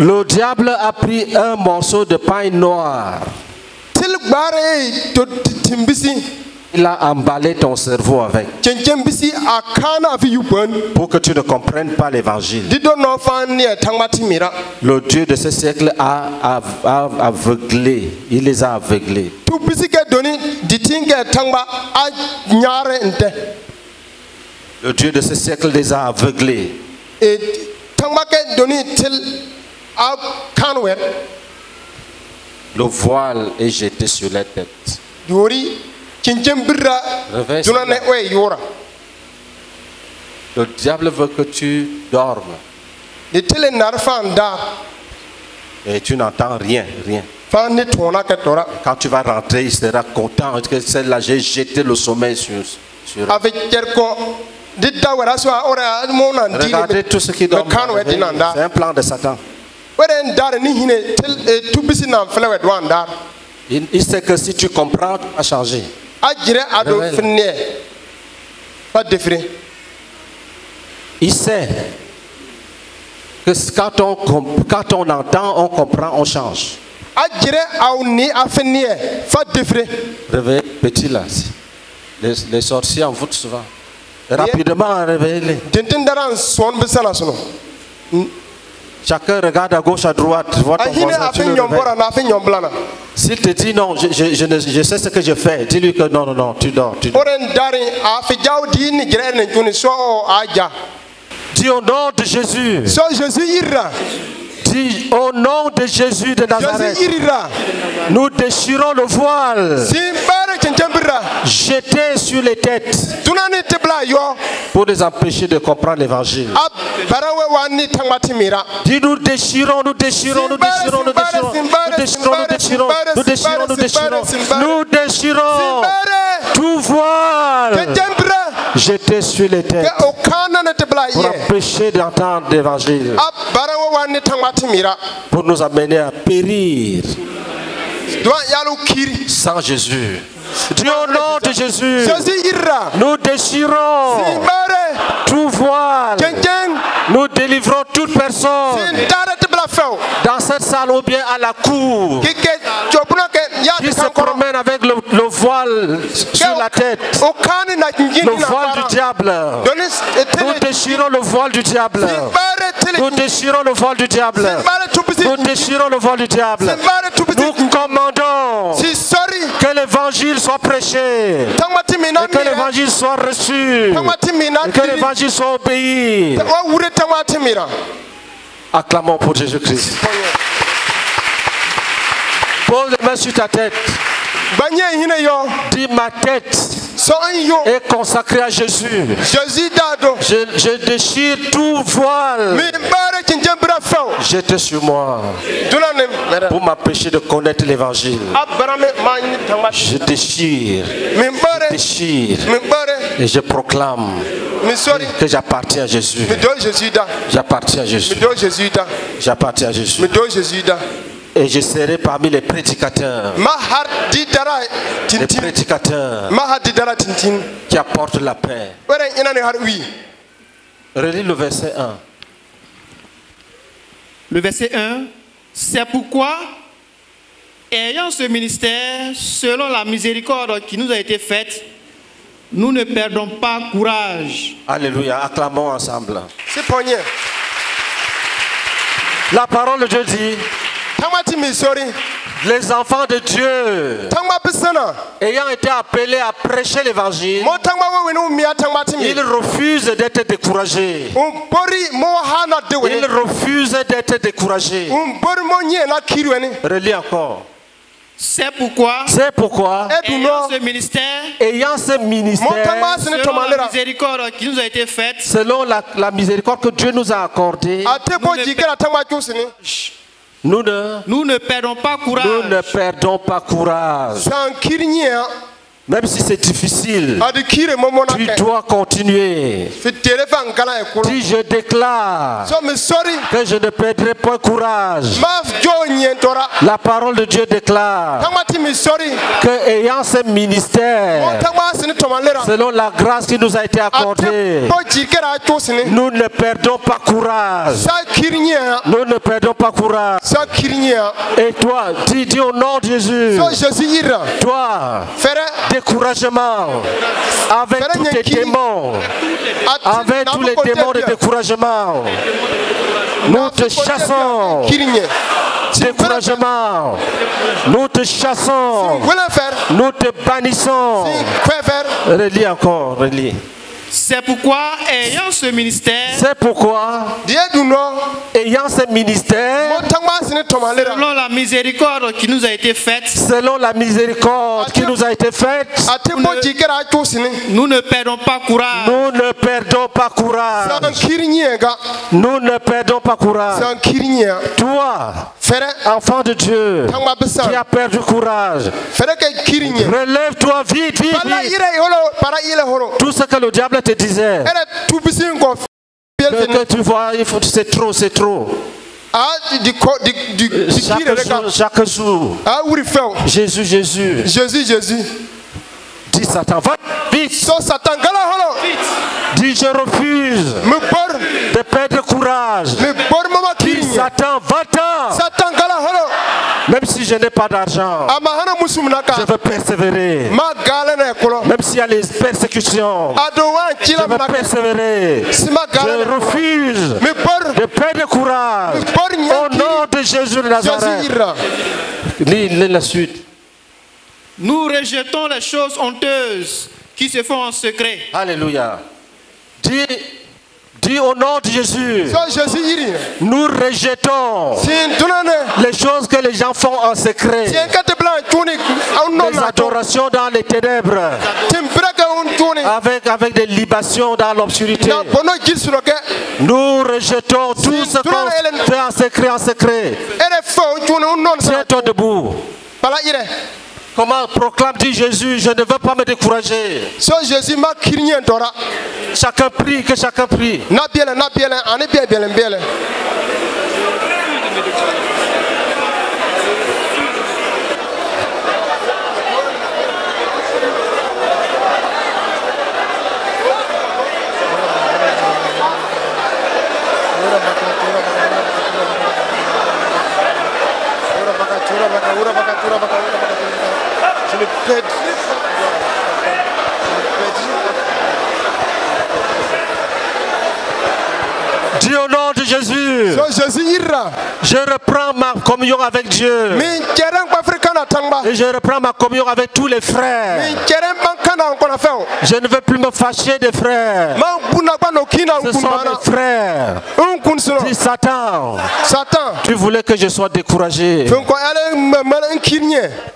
Le diable a pris un morceau de pain noir. Il a emballé ton cerveau avec pour que tu ne comprennes pas l'évangile. Le Dieu de ce siècle a, aveuglé, il les a aveuglés. Le Dieu de ce siècle les a aveuglés. Le voile est jeté sur wɛ yora. Le diable veut que tu dormes. Et tu n'entends rien, rien. Quand tu vas rentrer, il sera content que celle-là, j'ai jeté le sommeil sur, sur Regardez tous ceux qui da C'est un plan de Satan. Wɛrɛ n daare ni hinɛ til e tu bisi na filɛ wɛ do an daar Il, sait que si tu comprends, tu vas changer. a jirɛ a do Révèle. finneɛ ba defire Il sait que quand on, quand on entend, on comprend, on change. a jirɛ aw ni a finneɛ fa defire Réveillez, petit là. Les, les sorciers en foutent souvent. Rapidement, réveillez-les. tintin dara n sɔn bisa na sunɔ Chacun regarde à gauche, à droite. Vois ton voisin, tu le S'il te dit non, je, je- je ne- je sais ce que je fais, dis-lui que non, non, non, tu dors. Tu dors. oren dari jaw so aja Dis au nom de Jésus. so jésus irra Au nom de Jésus de Nazareth. Nous déchirons le voile jeté sur les têtes pour les empêcher de comprendre l'évangile. Dis nous déchirons, nous déchirons, nous déchirons, nous déchirons, nous déchirons, nous déchirons, nous déchirons, nous déchirons, nous déchirons tout voile jeté sur les têtes pour empêcher d'entendre l'évangile, pour nous amener à périr sans Jésus. Dis au nom de Jésus, nous déchirons tout voile, nous délivrons toute personne dans cette salle ou bien à la cour qui se promène avec le, le voile sur la tête, le voile du diable. Nous déchirons le voile du diable. Nous déchirons le voile du diable. Nous déchirons le voile du diable. Nous commandons que l'évangile soit prêché, et que l'évangile soit reçu, et que l'évangile soit obéi. Acclamons pour Jésus-Christ. Pose les mains sur ta tête. Dis ma tête est consacré à Jésus. Je, je déchire tout voile. J'étais sur moi. Pour m'empêcher de connaître l'évangile. Je déchire, je déchire. Et je proclame que j'appartiens à Jésus. J'appartiens à Jésus. J'appartiens à Jésus. Et je serai parmi les prédicateurs. Les prédicateurs qui apportent la paix. Relis le verset 1. Le verset 1, c'est pourquoi, ayant ce ministère, selon la miséricorde qui nous a été faite, nous ne perdons pas courage. Alléluia. Acclamons ensemble. si pɔnyɛ La parole de Dieu dit, les enfants de Dieu ayant été appelés à prêcher l'évangile, ils refusent d'être découragés. Ils refusent d'être découragés. Relis encore. C'est pourquoi, ayant ce ministère, selon la miséricorde qui nous a été faite, selon la, miséricorde que Dieu nous a accordée, ne, nous ne perdons pas courage. nous ne perdons pas courage. Même si c'est difficile, tu dois continuer. Si je déclare que je ne perdrai pas courage, la parole de Dieu déclare que ayant ce ministère, selon la grâce qui nous a été accordée, nous ne perdons pas courage. Nous ne perdons pas courage. Et toi, dis, dis au nom de Jésus, toi, découragement, avec tous tes démons, avec tous les démons de découragement, nous te chassons. Découragement, nous te chassons, nous te bannissons. Relis encore, relis. C'est pourquoi, ayant ce ministère, C'est pourquoi, ayant ce ministère, selon la miséricorde qui nous a été faite, selon la miséricorde qui nous a été faite, ju sini nous ne perdons pas courage. nous ne perdons pas courage. Nous ne perdons pas courage. Toi, Enfant de Dieu, qui a perdu courage, relève-toi vite, vite, vite. Tout ce que le diable te disait, que tu vois, c'est trop, c'est trop. Chaque jour, chaque jour, Jésus, Jésus, Jésus, Jésus dis Satan, va vite, so satan gala holo dis je refuse bor de perdre courage. bor mama Dis Satan, va-t'en, satan gala holo même si je n'ai pas d'argent, ka je veux persévérer. Même s'il y a les persécutions, wa je veux persévérer. Je refuse de perdre courage. Au nom de Jésus de Nazareth. ira. Lis, lis la suite. Nous rejetons les choses honteuses qui se font en secret. Alléluia. Dis, dis au nom de Jésus. Nous rejetons les choses que les gens font en secret. Les adorations dans les ténèbres. Avec, avec des libations dans l'obscurité. Nous rejetons tout ce qu'on fait en secret, en secret. Tiens-toi debout. Comment proclame dit Jésus, je ne veux pas me décourager. so Jésus ma dora Chacun prie, que chacun prie. na biele na biele biele biele Je le pète. Dis au nom de Jésus, je reprends ma communion avec Dieu. Et je reprends ma communion avec tous les frères. Je ne veux plus me fâcher des frères. Ce sont mes frères. Dis Satan, Satan. tu voulais que je sois découragé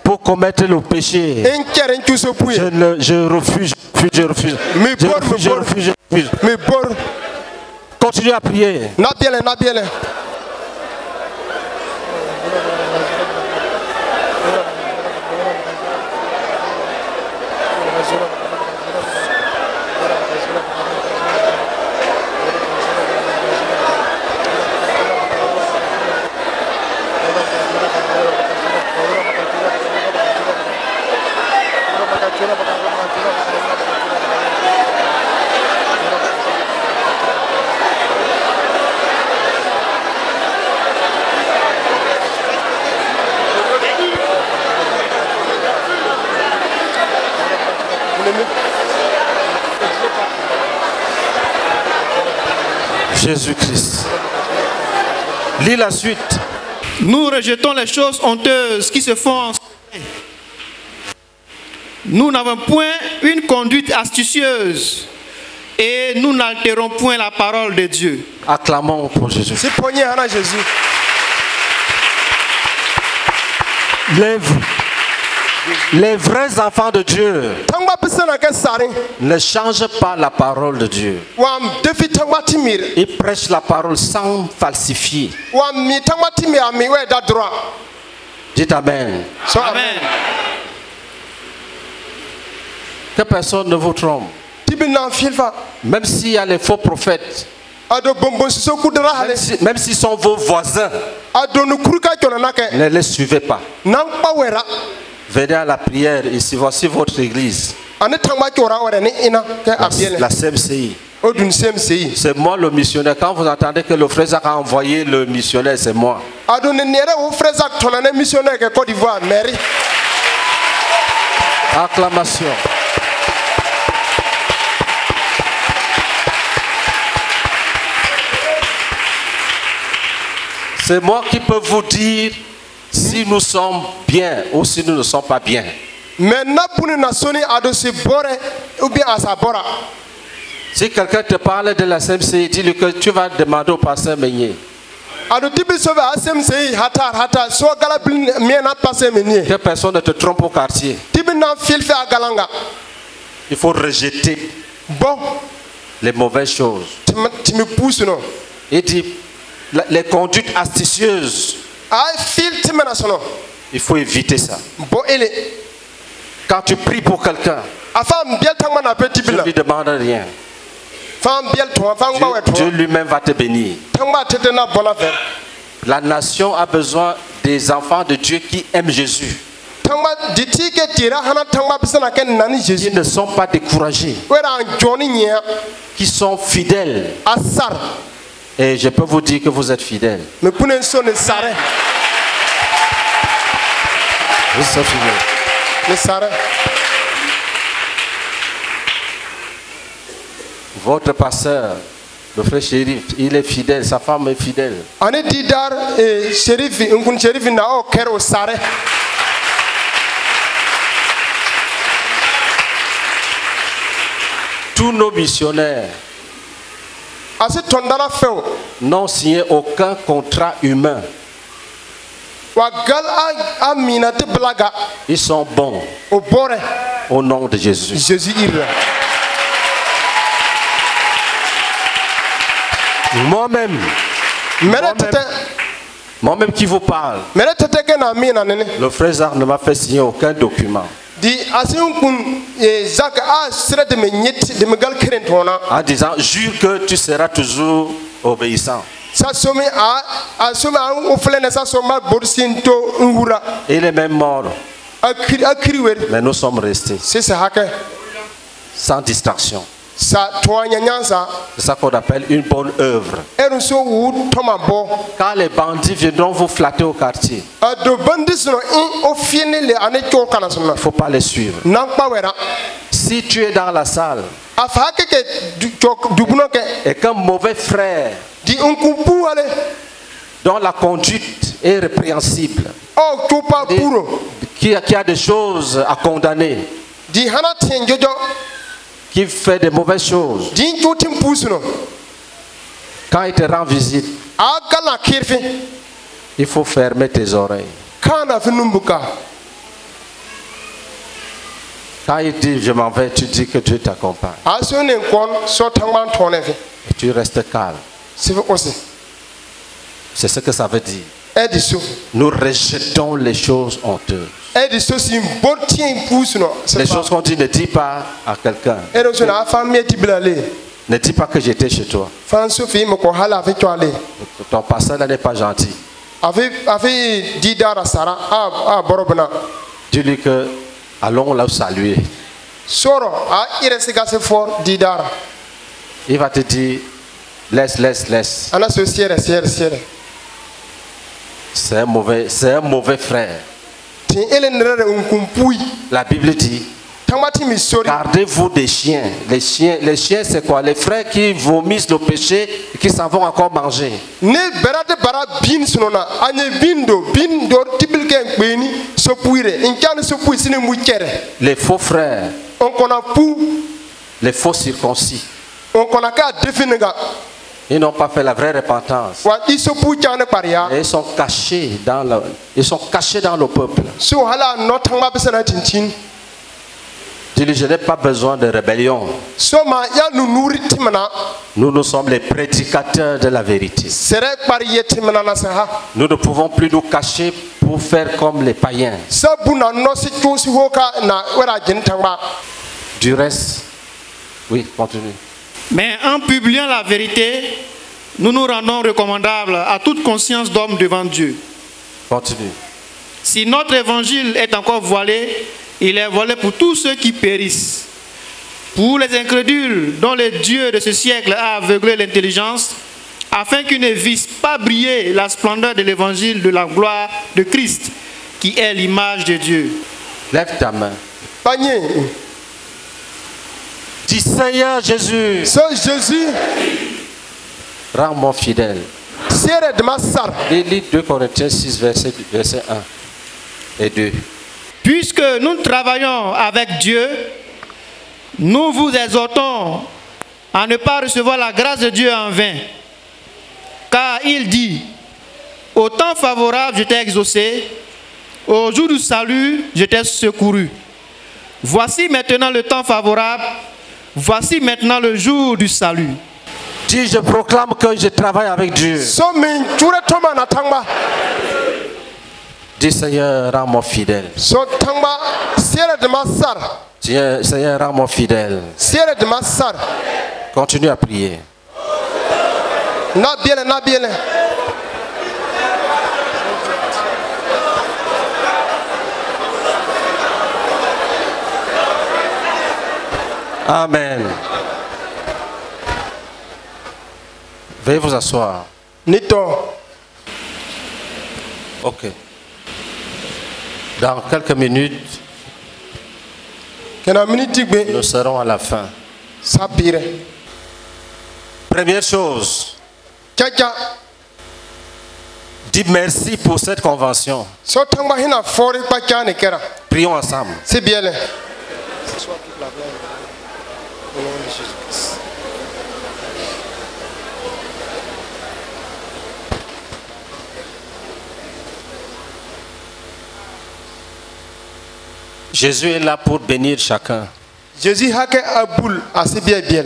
pour commettre le péché. So Je, ne- je refuse, je refuse, je refuse, je refuse, je refuse. Continue à prier. Biele. Jésus-Christ. Lis la suite. Nous rejetons les choses honteuses qui se font en secret. Nous n'avons point une conduite astucieuse et nous n'altérons point la parole de Dieu. Acclamons pour Jésus. Ponye hana Jésus. Les, les vrais enfants de Dieu ne changent pas la parole de Dieu. Ils prêchent la parole sans falsifier. Dites Amen. Amen. Que personne ne vous trompe. Même s'il y a les faux prophètes, même hale. si- même s'ils sont vos voisins, ne les suivez pas. Venez à la prière ici. Voici votre église, la, CMCI. C'est moi le missionnaire. Quand vous entendez que le frère Zach a envoyé le missionnaire, c'est moi. Acclamation. C'est moi qui peux vous dire si nous sommes bien ou si nous ne sommes pas bien. Si quelqu'un te parle de la CMCI, dis-lui que tu vas demander au pasteur Meunier. Que personne ne te trompe au quartier. Il faut rejeter Bon, les mauvaises choses. Il dit les conduites astucieuses, Sono. il faut éviter ça. Ele. Quand tu pries pour quelqu'un, Afam biel tangma na pe tu tibi ne lui demandes rien. Fam biel to fam Dieu, ba lui-même va te bénir. Tangba tete na bona fer. La nation a besoin des enfants de Dieu qui aiment Jésus, qui ne sont pas découragés, qui sont fidèles. Et je peux vous dire que vous êtes sare. Vous êtes sara Votre pasteur, le frère shérif, il est fidèle, sa femme est fidèle. Tous nos missionnaires a se tɔndala fɛw n'ont signé aucun contrat humain. Ils sont bons. Au nom de Jésus. Moi-même, Moi-même. qui vous parle, le frère Zar ne m'a fait signer aucun document. Di a se nkun eh, zak a sira dɛmɛ ɲɛ dɛmɛ gal keren tɔna en disant Jure que tu seras toujours obéissant. sa somi a a somi a o filɛ na sa somi a borisi to n wura Il est même mort, a kiri a wɛri mais nous sommes restés. Sisan hakɛ sans distraction. C'est ça qu'on appelle une bonne œuvre. Quand les bandits viendront vous flatter au quartier, kana il ne faut pas les suivre. Si tu es dans la salle et qu'un mauvais frère dont la conduite est répréhensible, a- qui a des choses à condamner, qui fait des mauvaises choses, quand il te rend visite, il faut fermer tes oreilles. Quand il dit je m'en vais, tu dis que Dieu t'accompagne. a so ne kɔn sɔ tangban tɔnɛ fi Et tu restes calme. C'est ce que ça veut dire. so Nous rejetons les choses honteuses. Les choses qu'on dit, ne dis pas à quelqu'un. Ne dis pas que j'étais chez toi. Ton là n'est pas gentil. a fi a fi di dara sara a a bɔrɔ bina Dis-lui que allons la saluer. sɔrɔ a yɛrɛ se ka se fɔ di dara Il va te dire laisse, laisse, laisse. C'est un mauvais, c'est un mauvais frère. La Bible dit gardez-vous des chiens. Les chiens, les chiens c'est quoi? Les frères qui vomissent le péché et qui s'en vont encore manger. Les faux frères, les faux circoncis, ils n'ont pas fait la vraie repentance. Et ils sont cachés dans le, ils sont cachés dans le peuple. je n'ai pas besoin de rébellion. Nous, nous sommes les prédicateurs de la vérité. Nous ne pouvons plus nous cacher pour faire comme les païens. Du reste, oui, continue. Mais en publiant la vérité, nous nous rendons recommandables à toute conscience d'homme devant Dieu. Continue. Si notre évangile est encore voilé, il est voilé pour tous ceux qui périssent. Pour les incrédules dont le Dieu de ce siècle a aveuglé l'intelligence, afin qu'ils ne visent pas briller la splendeur de l'évangile de la gloire de Christ, qui est l'image de Dieu. Lève ta main. ba nye Dis Seigneur Jésus, so jésus rends-moi fidèle. lis 2 Corinthiens 6, verset, verset 1 et 2. Puisque nous travaillons avec Dieu, nous vous exhortons à ne pas recevoir la grâce de Dieu en vain. Car il dit, au temps favorable, je t'ai exaucé, au jour du salut, je t'ai secouru. Voici maintenant le temps favorable, voici maintenant le jour du salut. Dis, je proclame que je travaille avec Dieu. Dis Seigneur, rends-moi fidèle. Seigneur, Seigneur, rends-moi fidèle. Continue à prier. na biɛlɛ na biɛlɛ Amen. Veuillez vous asseoir. ni tɔ Ok. Dans quelques minutes, nous serons à la fin. sapire Première chose, dis merci pour cette convention. so tangba hina fɔri Jésus est là pour bénir chacun. Jésus hake abul assez bien bien.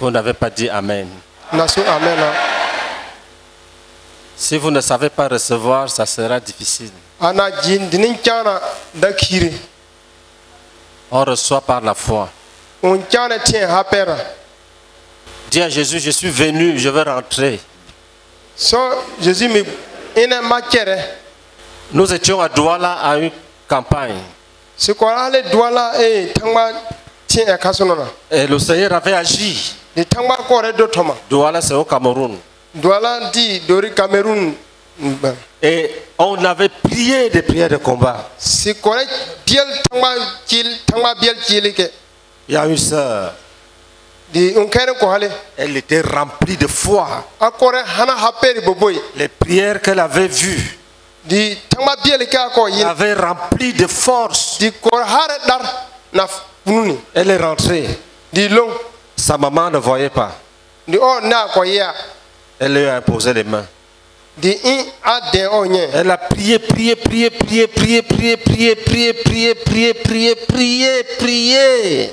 Vous n'avez pas dit Amen. Amen. Hein. Si vous ne savez pas recevoir, ça sera difficile. On reçoit par la foi. Dis à Jésus, je suis venu, je veux rentrer. Nous étions à Douala à une campagne. Et le Seigneur avait agi. Douala, c'est au Cameroun. Douala dit Dori Cameroun. Et on avait prié des prières de combat. Il y a une sœur. Elle était remplie de foi. Les prières qu'elle avait vues. Elle avait rempli de force. Elle est rentrée. Sa maman ne voyait pas. Elle lui a imposé les mains. Elle a prié, prié, prié, prié, prié, prié, prié, prié, prié, prié, prié, prié, prié.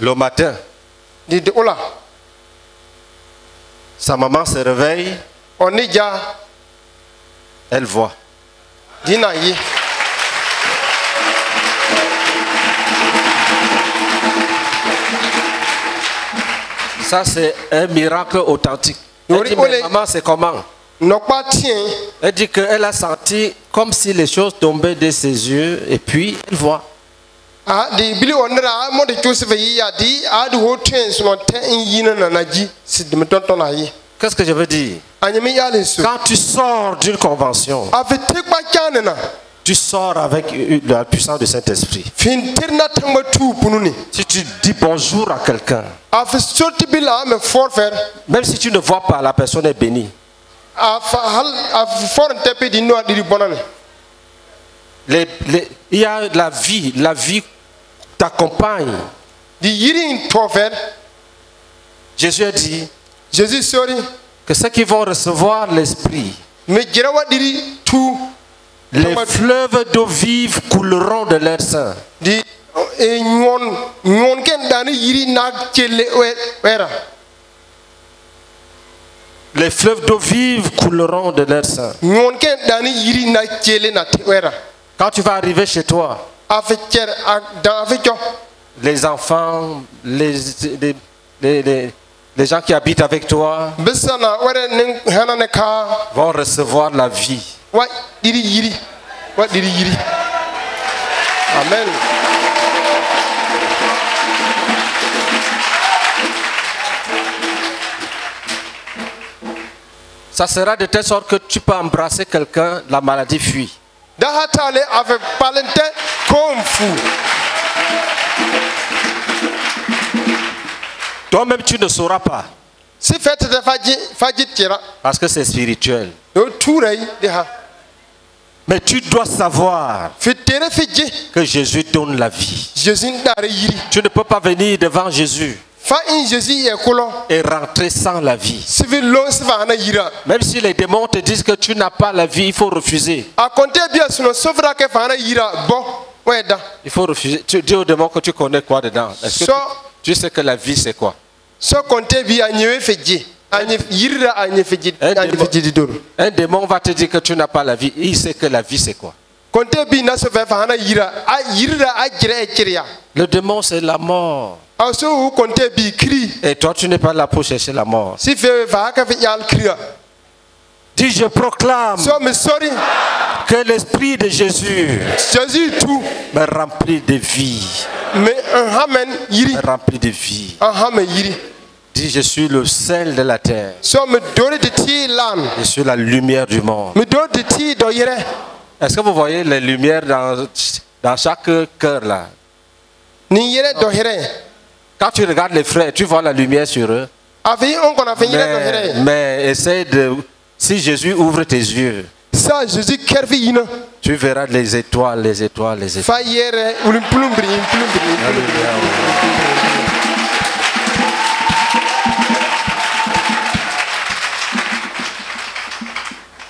Le matin, sa maman se réveille, elle voit. Ça, c'est un miracle authentique. Elle dit, mais maman, c'est comment? Elle dit qu'elle a senti comme si les choses tombaient de ses yeux et puis elle voit. Qu'est-ce que je veux dire? Quand tu sors d'une convention, tu sors avec la puissance du Saint-Esprit. Si tu dis bonjour à quelqu'un, même si tu ne vois pas, la personne est bénie. Il y a la vie, la vie t'accompagne. Jésus a dit que ceux qui vont recevoir l'Esprit, tout. Les fleuves d'eau vive couleront de leur sein. Les fleuves d'eau vive couleront de leur sein. Quand tu vas arriver chez toi, les enfants, les, les, les les gens qui habitent avec toi vont recevoir la vie wa diri yiri? Wa diri yiri? Amen. Ça sera de telle sorte que tu peux embrasser quelqu'un, la maladie fuit. da hatale a fi palen tɛ ko n fu Toi-même, tu ne sauras pas, parce que c'est spirituel. o tuura yi di ha Mais tu dois savoir que Jésus donne la vie. Tu ne peux pas venir devant Jésus et rentrer sans la vie. Même si les démons te disent que tu n'as pas la vie, il faut refuser. Il faut refuser. Tu dis aux démons que tu connais quoi dedans? Est-ce que So- tu, tu sais que la vie, c'est quoi? Un démon va te dire que tu n'as pas la vie. Il sait que la vie, c'est quoi? Le démon, c'est la mort. Et toi, tu n'es pas là pour chercher la mort. Dis, je proclame que l'esprit de Jésus me remplit de vie. Me remplit de vie. Dis, je suis le sel de la terre. Je suis la lumière du monde. Est-ce que vous voyez les lumières dans, dans chaque cœur là? Quand tu regardes les frères, tu vois la lumière sur eux. do Mais, mais essaie de... Si Jésus ouvre tes yeux, yina tu verras les étoiles, les étoiles, les étoiles. fa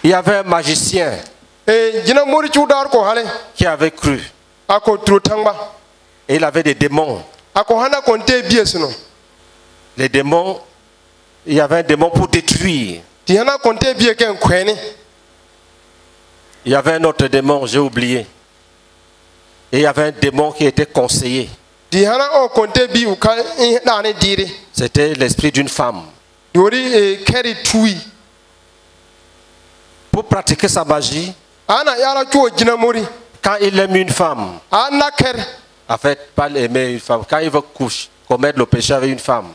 Il y avait un magicien e hale qui avait cru. Et il avait des démons. Les démons, il y avait un démon pour détruire. Il y avait un autre démon, j'ai oublié. Et il y avait un démon qui était conseiller. dire C'était l'esprit d'une femme. dori e keri tui Pour pratiquer sa magie, quand il aime une femme, en fait, pas aimer une femme, quand il veut coucher, commettre le péché avec une femme,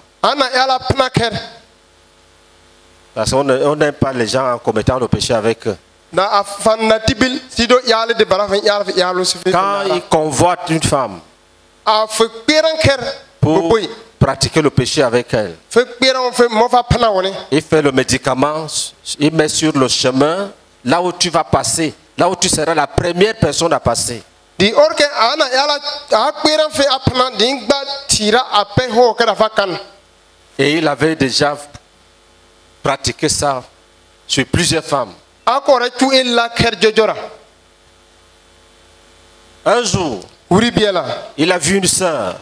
parce qu'on n'aime pas les gens en commettant le péché avec eux. Quand il convoite une femme. Pour pratiquer le péché avec elle, il fait le médicament, il met sur le chemin, là où tu vas passer, là où tu seras la première personne à passer. Et il avait déjà pratiqué ça sur plusieurs femmes. jojora Un jour, il a vu une sœur.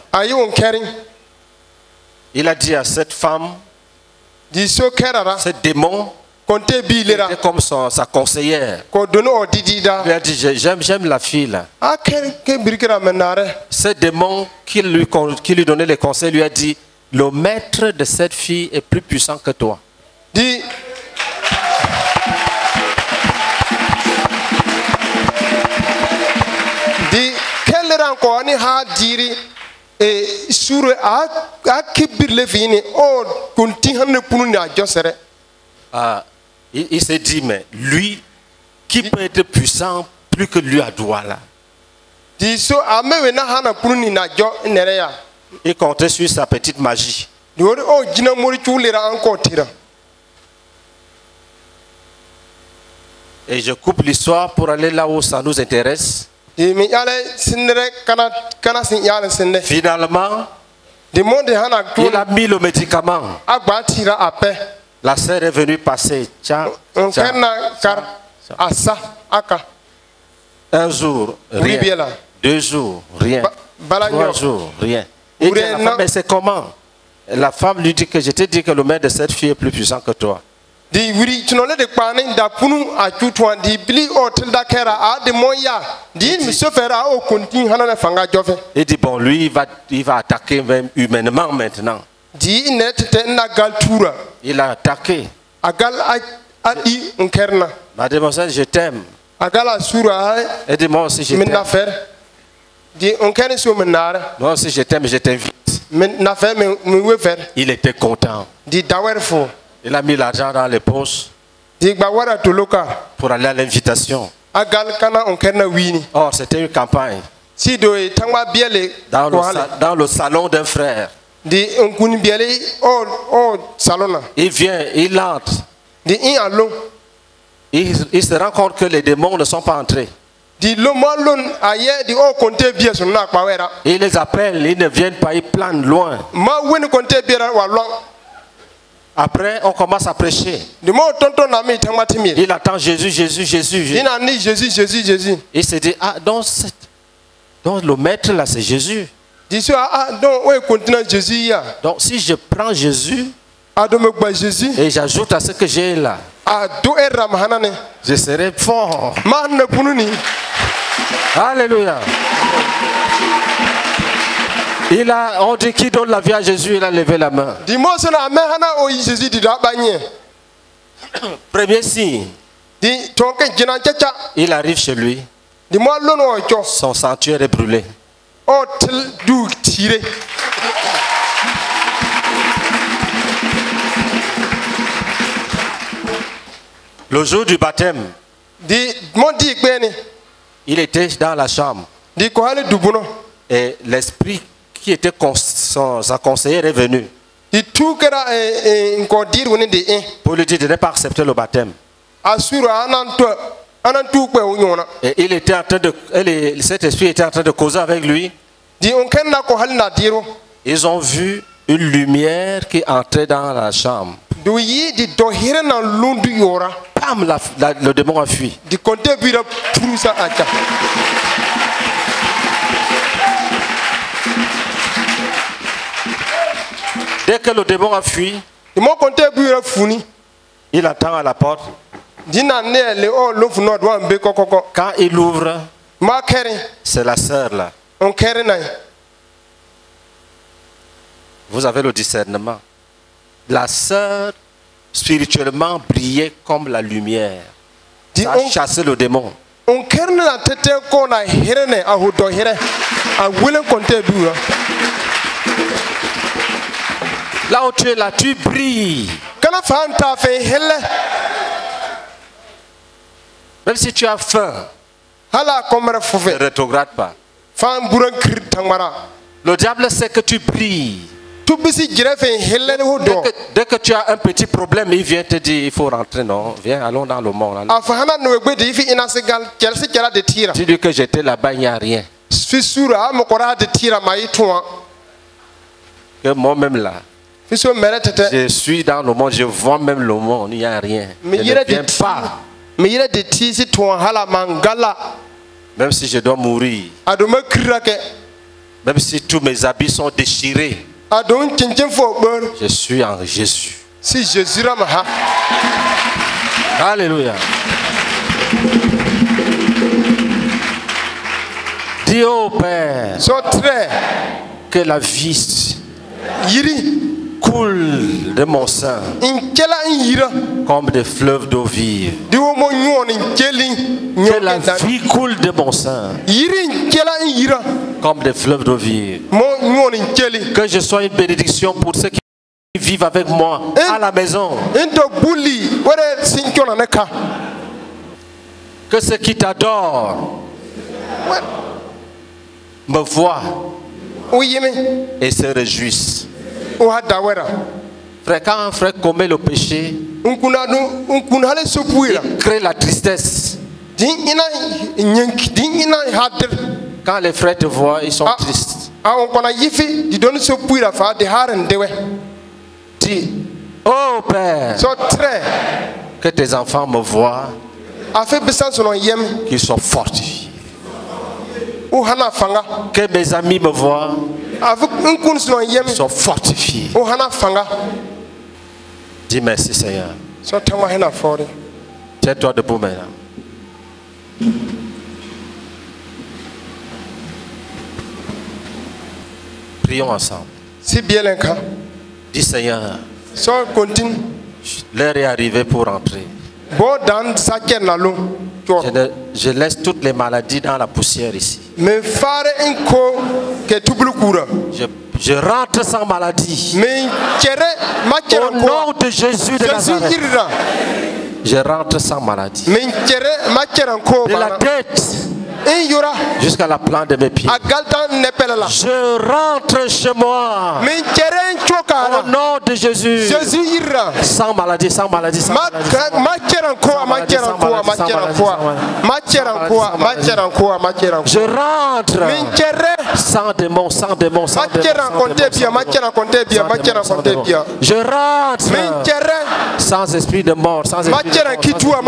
Il a dit à cette femme, ce démon, qui était comme son- sa conseillère. Il a dit, j'aime, j'aime la fille là. a ker ke birkira menare Ce démon qui lui, qui lui donnait les conseils lui a dit, le maître de cette fille est plus puissant que toi. di di kelleran ko ani ha diri e sure a kibir le fini o kunti hanne punu ni a josere Ah, il, il s'est dit, mais lui, qui peut être puissant plus que lui à Douala? Di so a mewe na hana punu ni na jo nere ya Il comptait sur sa petite magie. di wori o jina mori chulera an ko tira Et je coupe l'histoire pour aller là où ça nous intéresse. Finalement, il a mis le médicament. La sœur est venue passer. Un jour, rien. Deux jours, rien. Trois jours, rien. Et la femme, mais c'est comment? La femme lui dit que je t'ai dit que le maître de cette fille est plus puissant que toi. Di wuri tunole de kpani da punu a cutuwa di bili o tilda kera a de moya di mi sofera o kunti hana na fanga jofe Il dit, bon, lui, il va, il va attaquer même humainement maintenant. di ne tete na gal tura Il a attaqué. a gal a a di nkerna Mademoiselle, je t'aime. a gal a sura Elle dit, moi aussi, je t'aime. fer di nkerni so min nare Moi aussi, je t'aime, je t'invite. min na fer min we fer Il était content. di dawer fo Il a mis l'argent dans les poches pour aller à l'invitation. Or, c'était une campagne dans le, dans le salon d'un frère. Il vient, il entre. Il, il se rend compte que les démons ne sont pas entrés. Il les appelle, ils ne viennent pas, ils planent loin. Après, on commence à prêcher. Il attend Jésus, Jésus, Jésus. Jésus. jésus jésus jésus Il se dit, ah, donc, donc le maître là, c'est Jésus. di so a don o kontina jésus ya Donc si je prends Jésus a do me gba jésus et j'ajoute à ce que j'ai là, je serai fort. Alléluia. Il a, on dit qui donne la vie à Jésus, il a levé la main. Premier signe. Il arrive chez lui. Son sanctuaire est brûlé. Le jour du baptême, il était dans la chambre. Et l'esprit qui était son, sa conseillère est venu eh, eh, pour lui dire de ne pas accepter le baptême. Et il était en train de, cet esprit était en train de causer avec lui. Ils ont vu une lumière qui entrait dans la chambre. Pam, la- la- le démon a fui. Dès que le démon a fui, il attend à la porte. Quand il ouvre, c'est la sœur là. Vous avez le discernement. La sœur, spirituellement, brillait comme la lumière. Ça a chassé le démon. Là où tu es là, tu brilles. Même si tu as faim, ne rétrograde pas. Le diable sait que tu brilles. Dès que, dès que tu as un petit problème, il vient te dire il faut rentrer. Non, viens, allons dans le monde. a fɔ hana no gbe de ifi ina se gal kɛlɛsi kɛra de tira Tu dis que j'étais là-bas, il n'y a rien. yi tuwa Que moi-même là, je suis dans le monde, je vois même le monde, il n'y a rien. Je Mais il y a ne viens pas, même si je dois mourir, même si tous mes habits sont déchirés, je suis en Jésus. si jésus Alléluia. Dis au Père que la vie coule de mon sein. Comme des fleuves d'eau vive. Que la vie coule de mon sein. Comme des fleuves d'eau vive. Que je sois une bénédiction pour ceux qui vivent avec moi à la maison. Que ceux qui t'adorent me voient et se réjouissent. Frère, quand un frère commet le péché, la crée la tristesse. Quand les frères te voient, ils sont Ah. tristes. a o kɔnɔ yifi di dɔni so pui la fa di harin dewɛ Dis, oh Père, que tes enfants me voient, qu'ils sont fortifiés. Que mes amis me voient, sont fortifiés. Dis merci Seigneur. Tiens-toi debout maintenant. Prions ensemble. si kan Dis Seigneur, l'heure est arrivée pour rentrer. Je, laisse toutes les maladies dans la poussière ici. Je, je rentre sans maladie. Au nom de Jésus de Nazareth, je rentre sans maladie. De la tête. Jusqu'à la plante de mes pieds. Je rentre chez moi. Au nom de Jésus. Sans maladie, sans maladie, sans ma maladie. Je rentre. Sans démon, sans démon, sans démon. sans sans Sans Je rentre. Sans esprit de mort, sans esprit kitua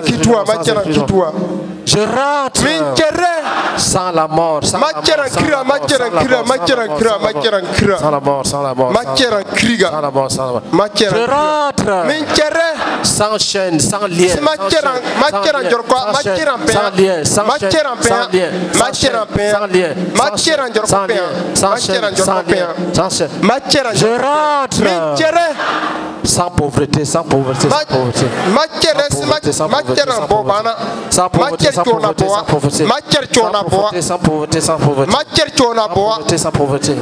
kitua Je rentre sans la mort, sans la mort, sans la mort, sans la mort, sans la mort, sans la mort, kira. sans la mort, sans la mort, ma sans la cɛrɛ mort, kiriga sans la mort, sans la mort. ma Je rentre sans chaîne, sans lien, sans sans lien, sans chaîne, lien, sans sans lien, sans chaîne, sans lien, sans chaîne, lien, chaîne, Je rentre Sans pauvreté, sans pauvreté, pauvreté. Sans si pauvreté, sans pauvreté, sans pauvreté, makyɛrɛ sans pauvreté, sans pauvreté. bɔa makyɛrɛ cɔna Sans pauvreté,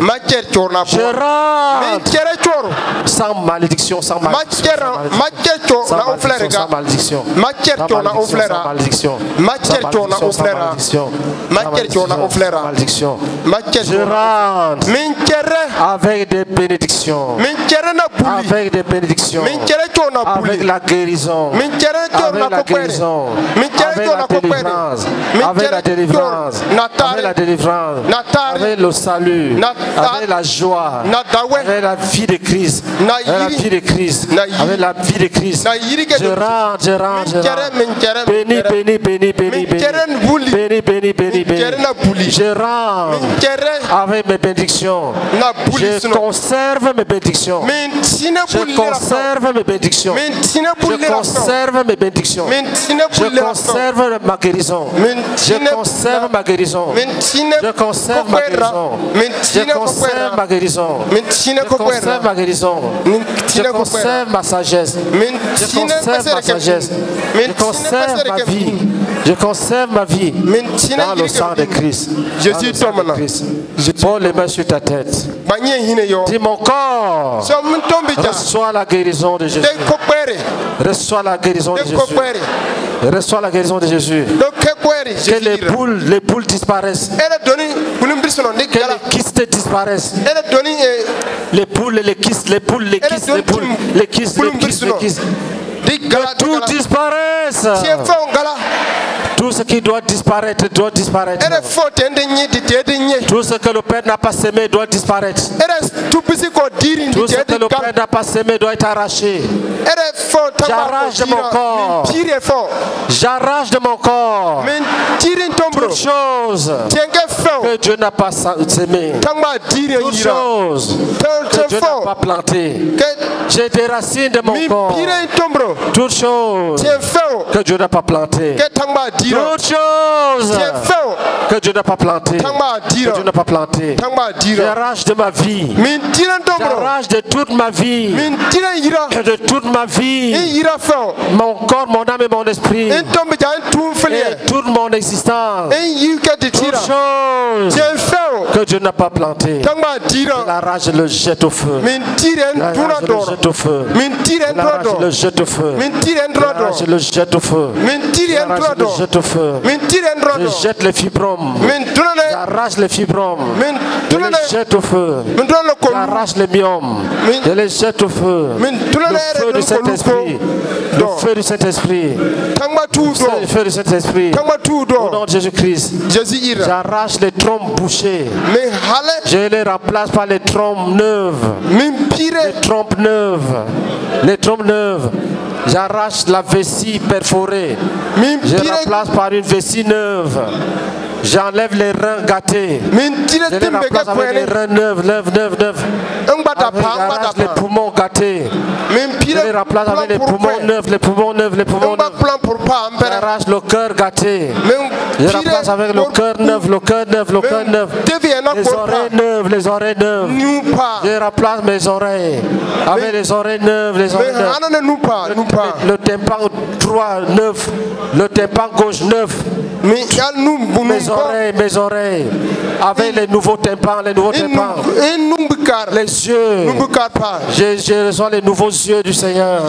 Je malédiction, sans malédiction. de malédiction, sans kan malédiction. o malédiction, malédiction. Je cɔna rentre kyɛrɛ avec des bénédictions. na Avec des bénédictions. Avec la guérison. Avec la guérison. Avec la délivrance. Avec la délivrance. Avec la délivrance. Avec le salut. Avec la joie. Avec la vie de Christ. Avec la vie de Christ. Avec la vie de Christ. Je rentre, je rentre, je min Béni, béni, béni, béni, béni. Béni, béni, béni, Je kyɛrɛ avec mes bénédictions. Je conserve mes bénédictions. Je conserve mes bénédictions. Je conserve mes bénédictions. Je conserve ma guérison. Je conserve ma guérison. Je conserve ma guérison. Je conserve ma guérison. Je conserve ma guérison. Je conserve ma sagesse. Je conserve ma sagesse. Je conserve ma vie. Je conserve ma vie dans le sang de Christ. Tombe na. Christ. Pose les mains sur ta tête. Dis mon corps. Reçois la guérison de Jésus. Reçois la guérison de Jésus. Reçois la guérison de Jésus. Que les boules, les boules disparaissent. Que les kystes disparaissent. ee Les poules et les kystes, les poules, les kystes, les poules, les kystes, les kystes, les kystes. di Tout disparaisse. Tout ce qui doit disparaître doit disparaître. Tout ce que le Père n'a pas semé doit disparaître. Tout ce que le Père n'a pas semé doit être arraché. J'arrache de mon corps. J'arrache de mon corps toutes choses que Dieu n'a pas semé. Toutes choses que Dieu n'a pas plantées. J'ai des racines de mon corps. Toutes choses que Dieu n'a pas plantées. Tiɲɛ fɛnw que Dieu n'a pas tangba Que Dieu n'a pas diira J'arrache de ma vie. J'arrache de toute ma vie. De toute ma vie. Mon corps, mon âme et mon esprit. Et toute mon existence. tiɲɛ fɛnw que Dieu n'a pas rage je le jette au feu. le jette au feu. je le jette au feu. dɔn le jette au feu. je le jette au feu. Tura Je jette les fibromes. J'arrache les fibromes. Je les jette au feu. J'arrache les myomes. Je les jette au feu. Le feu du Saint-Esprit. Le feu du Saint-Esprit. Le feu du Saint-Esprit. Au nom de Jésus-Christ. J'arrache les trompes bouchées. Je les remplace par les trompes neuves. Les trompes neuves. Les trompes neuves. J'arrache la vessie perforée. Je remplace par une vessie neuve. J'enlève les reins gâtés. Je les remplace avec les reins neufs, neufs, neufs, neufs. Da les poumons gâtés. Je les remplace avec les poumons neufs, les poumons neufs, les poumons neufs. J'arrache le cœur gâté. Je remplace avec le cœur neuf, le cœur neuf, le cœur neuf. Les oreilles neuves, les oreilles neuves. Je remplace mes oreilles avec les oreilles neuves, les oreilles neuves. pa Le tympan droit neuf, le tympan gauche neuf. Mes oreilles, mes oreilles. Avec les nouveaux tympans, les nouveaux tympans. Les yeux. Je, je reçois les nouveaux yeux du Seigneur.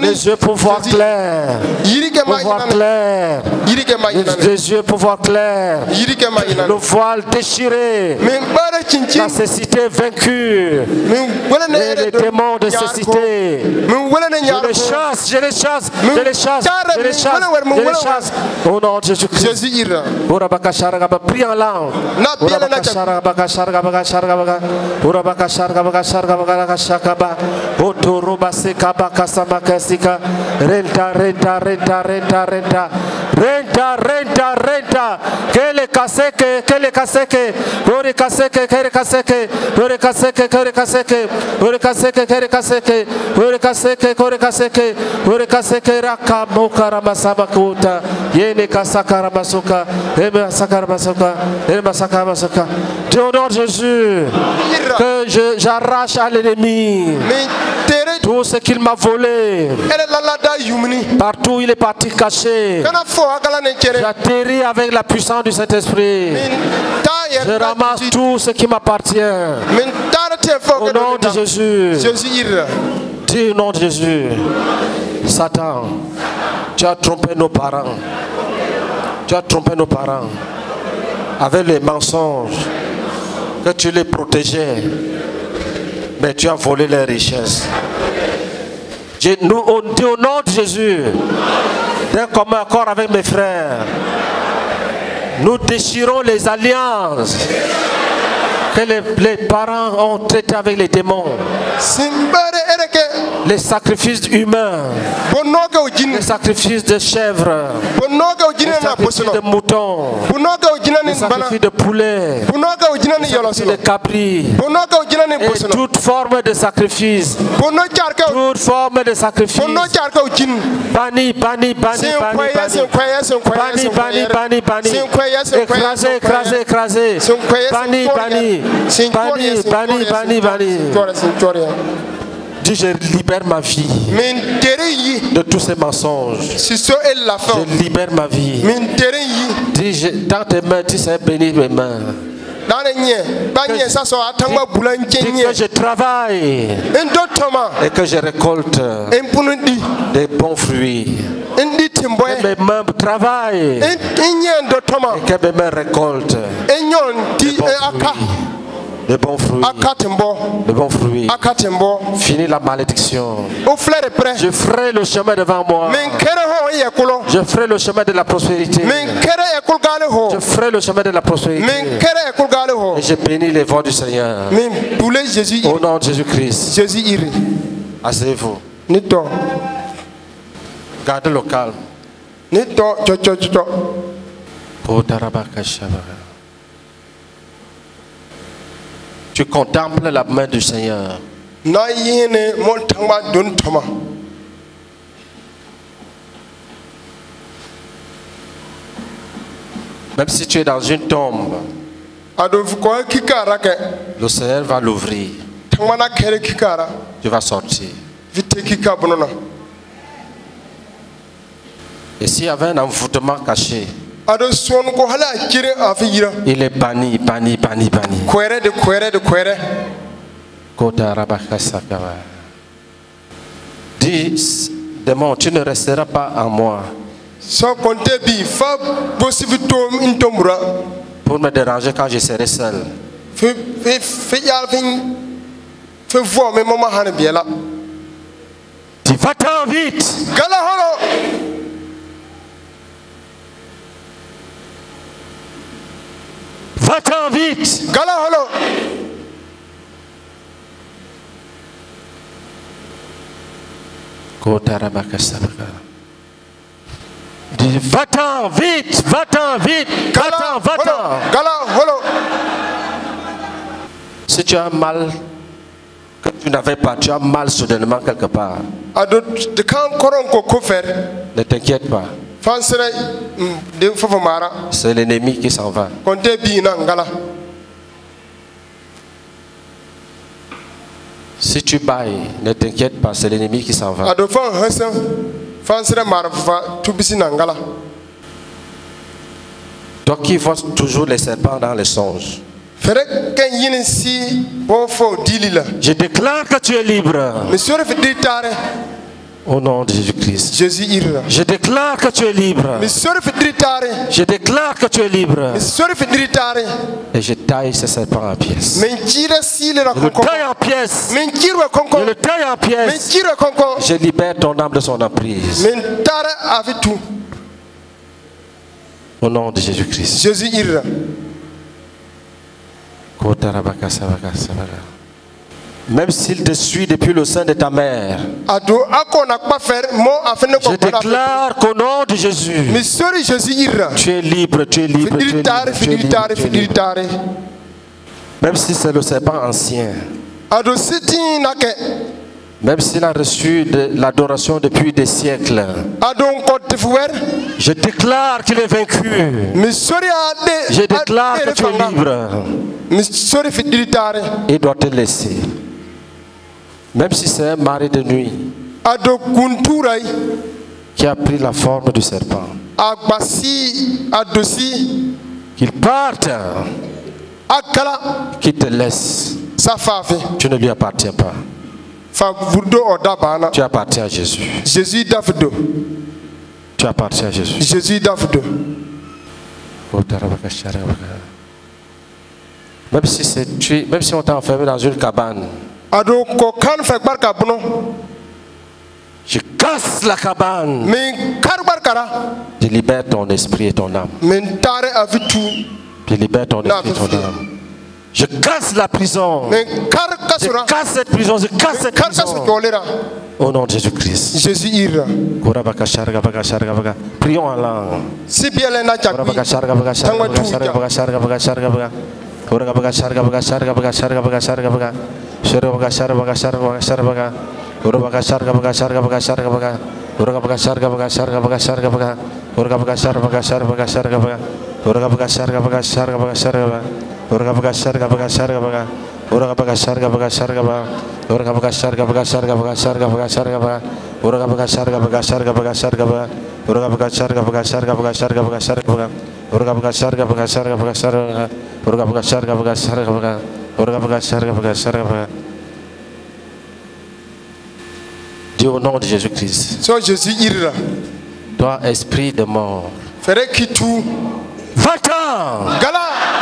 Les yeux pour voir clair. Pour voir clair. Les, yeux pour voir clair. Le voile déchiré. La cécité vaincue. Et les démons de cécité. Je les chasse, je les chasse, je les chasse, je les chasse, je les chasse. Au nom de Jésus-Christ. prie en langue. Sharagaba. Urabaka sharagaba, sharagaba, shakaba. Otoroba sekaba, kasama kasika. Renta, renta, renta, renta, renta. Renta, renta, renta. Kele kaseke, kele kaseke. Ore kaseke, kele kaseke. Ore kaseke, kele kaseke. Ore kaseke, kele kaseke. Ore kaseke, kore kaseke. Ore kaseke raka mokara masaba kuta. Yene kasakara masuka. Eme sakara masuka. Eme sakara masuka. Jésus. Que je- j'arrache à l'ennemi. Tout ce qu'il m'a volé, partout où il est parti caché, j'atterris avec la puissance du Saint-Esprit. Je ramasse tout ce qui m'appartient. Au nom de Jésus. Dis au nom de Jésus. Satan, tu as trompé nos parents. Tu as trompé nos parents. Avec les mensonges. Que tu les protégeais. Mais tu as volé leurs richesses. Nous, on dit au nom de Jésus. D'un commun accord avec mes frères. Nous déchirons les alliances que les, les parents ont traitées avec les démons. Les sacrifices humains, les sacrifices de chèvres, les sacrifices de moutons, les sacrifices de poulets, les sacrifices de ni et toute forme de sacrifice, toute forme de sacrifice, banni, banni, banni, banni, banni. Banni, banni, banni, Écrasé, écrasé, écrasé. Banni, banni, banni, Dis, je libère ma vie de tous ces mensonges. Je libère ma vie. Dis, je- dans tes mains, dis, c'est béni mes mains. Que nyɛ je travaille. Et que je récolte des bons fruits. Que mes mains travaillent. et que mes mains récoltent des bons fruits. Des bons fruits. De bons fruits. Fini la malédiction. de Je ferai le chemin devant moi. Je ferai le chemin de la prospérité. Je ferai le chemin de la prospérité. Et je bénis les voies du Seigneur. Au nom de Jésus-Christ. jésus Asseyez-vous. Gardez le calme. Tu contemples la main du Seigneur. Même si tu es dans une tombe, le Seigneur va l'ouvrir. Tu vas sortir. Et s'il y avait un envoûtement caché, il est banni, banni, banni, banni. Dis, démon, tu ne resteras pas en moi. Pour me déranger quand je serai seul. fi fi fi yaal fi fi vɔ mi mɔmɔ hani biɛ la Dis, va-t'en vite. Va-t'en vite. gala Kodarabakasabaka. Dis, va-t'en vite, va-t'en vite, va-t'en, va-t'en. gala hɔlɔ Si tu as mal que tu n'avais pas, tu as mal soudainement quelque part, ne t'inquiète pas. Mara. C'est l'ennemi qui s'en va. Si tu bailles, ne t'inquiète pas, c'est l'ennemi qui s'en va. Toi qui vois toujours les serpents dans les songes, je déclare que tu es libre au nom de Jésus-Christ. jésus Je déclare que tu es libre. Je déclare que tu es libre. Et je taille ces serpents en pièces. Je le taille en pièces. Je le taille en pièces. Je libère ton âme de son emprise. Au nom de Jésus-Christ. jésus Même s'il te suit depuis le sein de ta mère, je déclare qu'au nom de Jésus, tu es libre, tu es libre, tu es libre, tu es libre, tu es Même si c'est le serpent ancien, même s'il a reçu de l'adoration depuis des siècles, je déclare qu'il est vaincu. Je déclare que tu es libre. Il doit te laisser. Même si c'est un mari de nuit qui a pris la forme du serpent, qu'il parte, qu'il te laisse. Tu ne lui appartiens pas. Tu appartiens à Jésus. jésus Tu appartiens à Jésus. jésus Même si, c'est- même si on t'a enfermé dans une cabane, a do ko kan fɛ gbarika bono je casse la cabane. min kari gbarikara Je libère ton esprit et ton âme. min taare a fi tu Je libère ton esprit et ton âme. Je casse la prison. Je casse cette prison. Je casse cette prison. Au nom de Jésus-Christ. jésus shargabaka. Prions en langue. si biɛlɛ Ora kapakasar kapakasar kapakasar bagasar kapakasar bagasar kapakasar bagasar kapakasar kapakasar Ora kapakasar kapakasar kapakasar kapakasar Ora kapakasar bagasar kapakasar kapakasar Ora kapakasar kapakasar kapakasar kapakasar Ora kapakasar bagasar kapakasar kapakasar Ora bagasar, kapakasar kapakasar Dis au nom de Jésus-Christ, so jésus irira toi esprit de mort, fɛrɛ kitu va-t'en, gala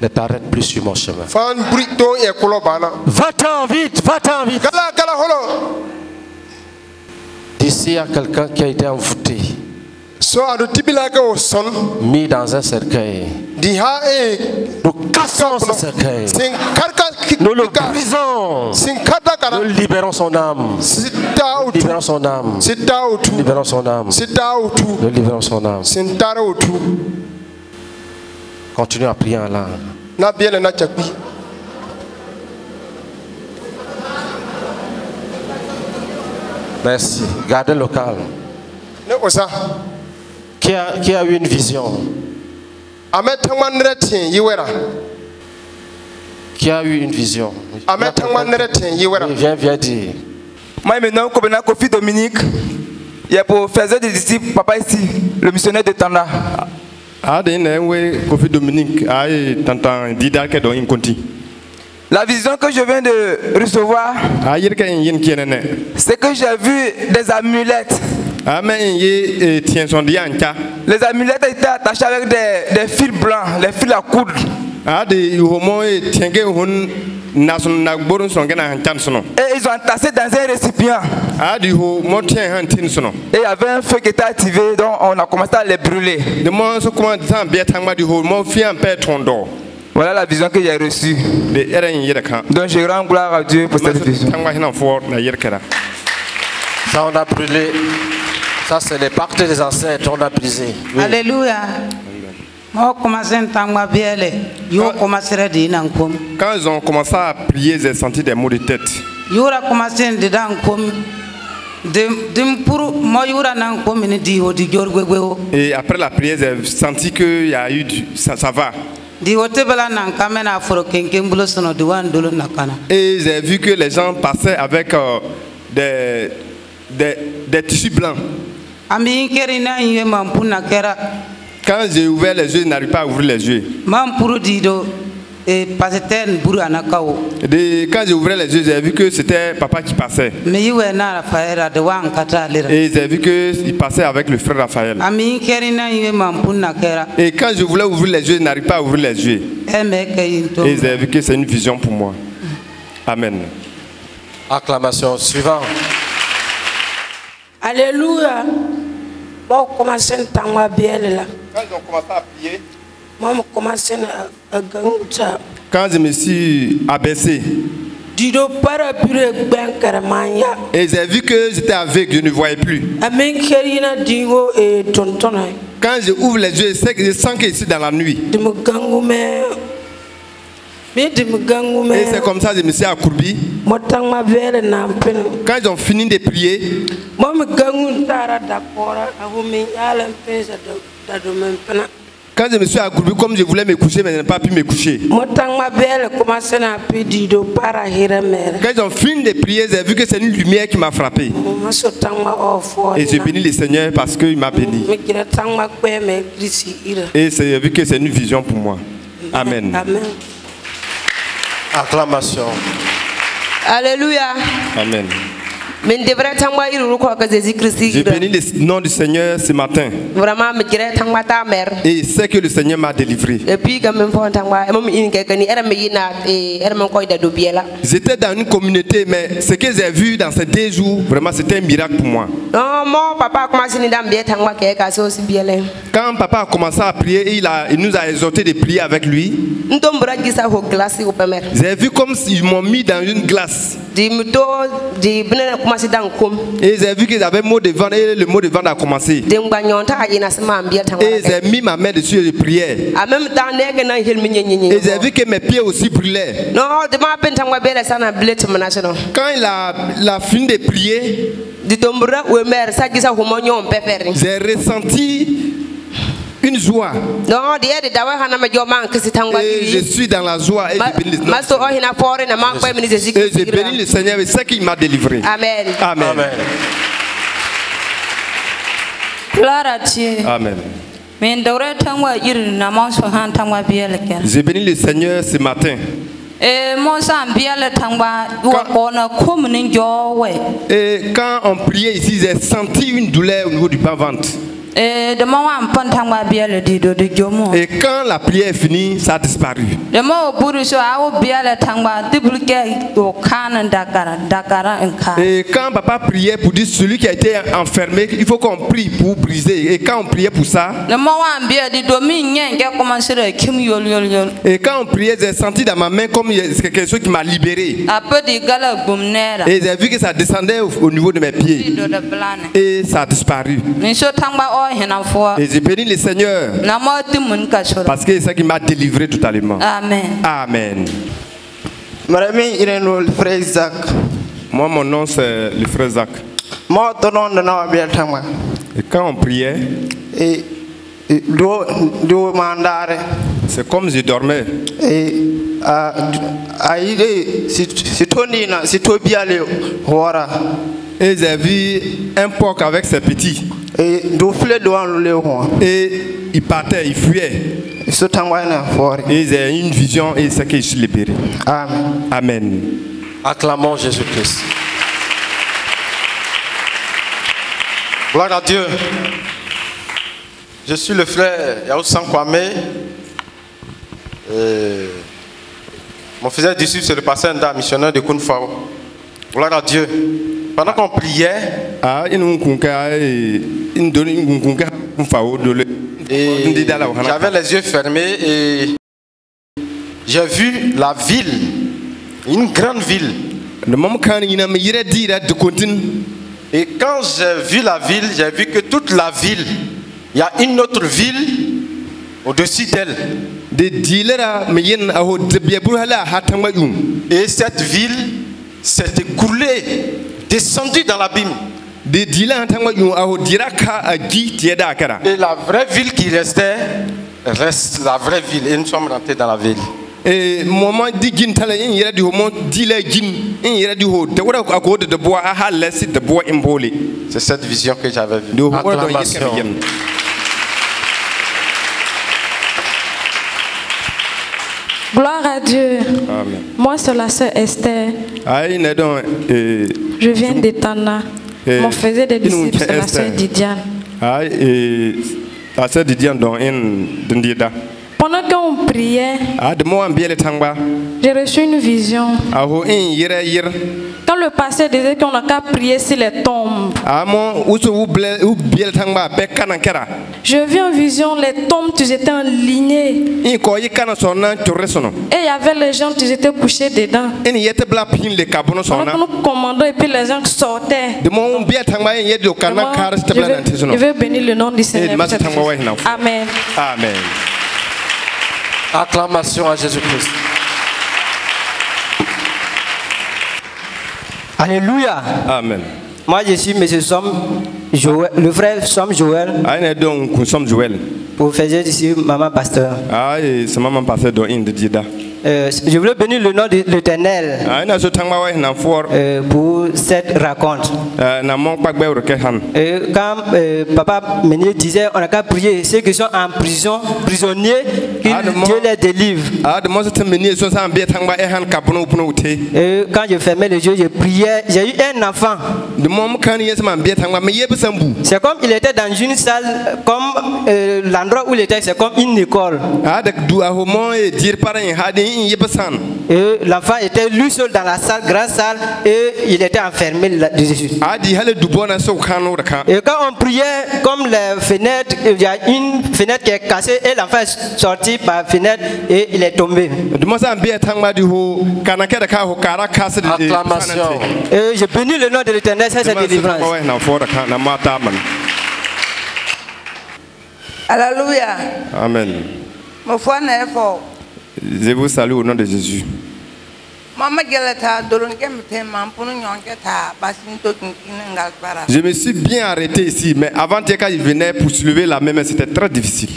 ne t'arrête plus sur mon chemin. Va-t'en vite, va-t'en vite. D'ici a quelqu'un qui a été envoûté, mis dans un cercueil. e Nous cassons ce cercueil. sin karika Nous le brisons. Nous libérons son âme. tu Libérons son âme. tu Libérons son âme. Nous libérons son âme. sin taara o tu Continue à prier en langue. Merci. Gardez le calme. Qui a, qui a eu une vision? Qui a eu une vision? Oui, Viens, viens dire. Moi, maintenant, comme Kofi Dominique, il y a pour faire des disciples, papa ici, le missionnaire de Tanda. La vision que je viens de recevoir, c'est que j'ai vu des amulettes. ncha Les amulettes étaient attachées avec des, des fils blancs, les fils à coudre. Ade homo tienge hun nasun na borun son gena hanchan sono Et ils ont entassé dans un récipient. ho sono Et il y avait un feu qui était activé, donc on a commencé à les brûler. de mo so kuma tan be tangma di ho mo fian pe tondo Voilà la vision que j'ai reçue. Donc je rends gloire à Dieu pour cette vision. Ça, on a brûlé. Ça, c'est les pactes des ancêtres. On a brisé. Oui. Alléluia. Quand ils ont commencé à prier j'ai senti des maux de tête. Et après la prière j'ai senti que y a eu du, ça, ça va. Et j'ai vu que les gens passaient avec euh, des, des, des tissus blancs. Quand j'ai ouvert les yeux, je n'arrive pas à ouvrir les yeux. E. Et quand j'ai ouvert les yeux, j'ai vu que c'était papa qui passait. Et j'ai vu qu'il passait avec le frère Raphaël. Et quand je voulais ouvrir les yeux, je n'arrive pas à ouvrir les yeux. Yinto. Et j'ai vu que c'est une vision pour moi. Amen. Acclamation suivante. Alléluia. Bon, commencé à t'envoyer bien là. Quand ils ont commencé à prier, Moi, je commencé à gagner. quand je me suis abaissé, ben et j'ai vu que j'étais aveugle, je ne voyais plus. Quand je ouvre les yeux, je, sais que je sens que je suis dans la nuit. Et c'est me. comme ça que je me suis accroupi. Quand ils ont fini de prier, Quand je me suis accroupi comme je voulais me coucher, mais je n'ai pas pu me coucher. Quand ils ont fini de prier, j'ai vu que c'est une lumière qui m'a frappé. Et j'ai béni le Seigneur parce qu'il m'a béni. Et c'est- j'ai vu que c'est une vision pour moi. Amen. amen Acclamation. Alléluia. Amen. Mais devrait tangwa iru ko ka Jésus Christ J'ai ira. béni le nom du Seigneur ce matin. Et c'est que le Seigneur m'a délivré. J'étais dans une communauté, mais ce que j'ai vu dans ces deux jours, vraiment c'était un miracle pour moi. Quand papa a commencé à prier, il, a, il nous a exhorté de prier avec lui. J'ai vu comme s'ils m'ont mis dans une glace. Et j'ai vu qu'ils avaient mot de vente et le mot de vente a commencé. De. Et j'ai mis ma main dessus et hel mi nyenyenye. Et j'ai vu que mes pieds aussi brûlaient. De. Quand il a, il a fini de prier, j'ai ressenti une joie. Et je suis dans la joie et je bénis Et je bénis le Seigneur et c'est qu'il m'a délivré. Amen. Amen. Amen. Gloire à Dieu. Amen. J'ai béni le Seigneur ce matin. E. Et quand on priait ici, j'ai senti une douleur au niveau du bas-ventre. Et quand la prière est finie, ça a disparu. Et quand papa priait pour dire celui qui a été enfermé, il faut qu'on prie pour briser. Et quand on priait pour ça, et quand on priait, j'ai senti dans ma main comme quelque chose qui m'a libéré. Et j'ai vu que ça descendait au, au niveau de mes pieds. Et ça a disparu. Et j'ai béni le Seigneur parce que c'est ça qui m'a délivré totalement. Amen. Amen. Marami ireno le frère Isaac. Moi, mon nom, c'est le frère Zach. Et quand on priait, c'est comme je dormais. Et j'ai vu un porc avec ses petits. Et il partait, il fuyait. Et j'ai une vision et c'est que je suis libéré. Amen. Amen. Acclamons Jésus-Christ. Gloire à Dieu. Je suis le frère Yaousan Kwame. Euh, mon fidèle disciple, c'est le pasteur Nda, missionnaire de Kunfao. Gloire à Dieu. Pendant qu'on priait, Ah, j'avais les yeux fermés et j'ai vu la ville, une grande ville. Et quand j'ai vu la ville, j'ai vu que toute la ville, il y a une autre ville au-dessus d'elle. Yum. Et cette ville s'est écoulée, descendue dans l'abîme. Et la vraie ville qui restait, reste la vraie ville. Et nous sommes rentrés dans la ville. Et moment di gin tala in yera di ho mo dila gin in yera di ho de wora ko de bois a halle sit de bois imbole. C'est cette vision que j'avais vue. De ho wora do Acclamation. yekam yem. Gloire à Dieu. Amen. Moi, c'est la sœur Esther. Don eh Je viens d'Etana. Eh, Mon faisait des disciples, c'est la Esther. sœur Didiane. la sœur Didian don in dindida. Pendant qu'on priait, Ah j'ai reçu une vision. Yera yera. Quand le pasteur disait qu'on n'a qu'à prier sur les tombes, Amo uso u ble u biel tangba be kana kera. je vis en vision, les tombes, sonna chorre sono. Et il y avait les gens, ils étaient couchés dedans. Que nous commandons et puis les gens sortaient. Je, veux, tisono. je veux bénir le nom du Eh Seigneur. Amen. Amen. Acclamation à Jésus-Christ. Alléluia. Amen. Moi, je suis M. Somme Joël, le frère Somme Joël. Ah, ne donc nous sommes Joël. Pour faire ici, maman pasteur. Ah, et c'est maman pasteur dans une de Dida. Euh, je voulais bénir le nom de l'Éternel Ah, euh, pour cette raconte. Euh, na mon pas gbe ke han. Et quand euh, papa Meunier disait, on n'a qu'à prier ceux qui sont en prison, prisonniers, Dieu les délivre. Et quand je fermais les yeux, je priais. J'ai eu un enfant. C'est comme il était dans une salle, comme euh, l'endroit où il était, c'est comme une école. Et l'enfant était lui seul dans la salle, grande salle, et il était enfermé dessus. Et quand on priait, comme les fenêtres, il y a une fenêtre qui est cassée et l'enfant est sorti par la fenêtre et il est tombé. Acclamation. Et je bénis le nom de l'éternel, c'est délivrance. Mata man. Alléluia. Amen. Je vous salue au nom de Jésus. Je me suis bien arrêté ici, mais avant quand il venait pour soulever la main, mais c'était très difficile.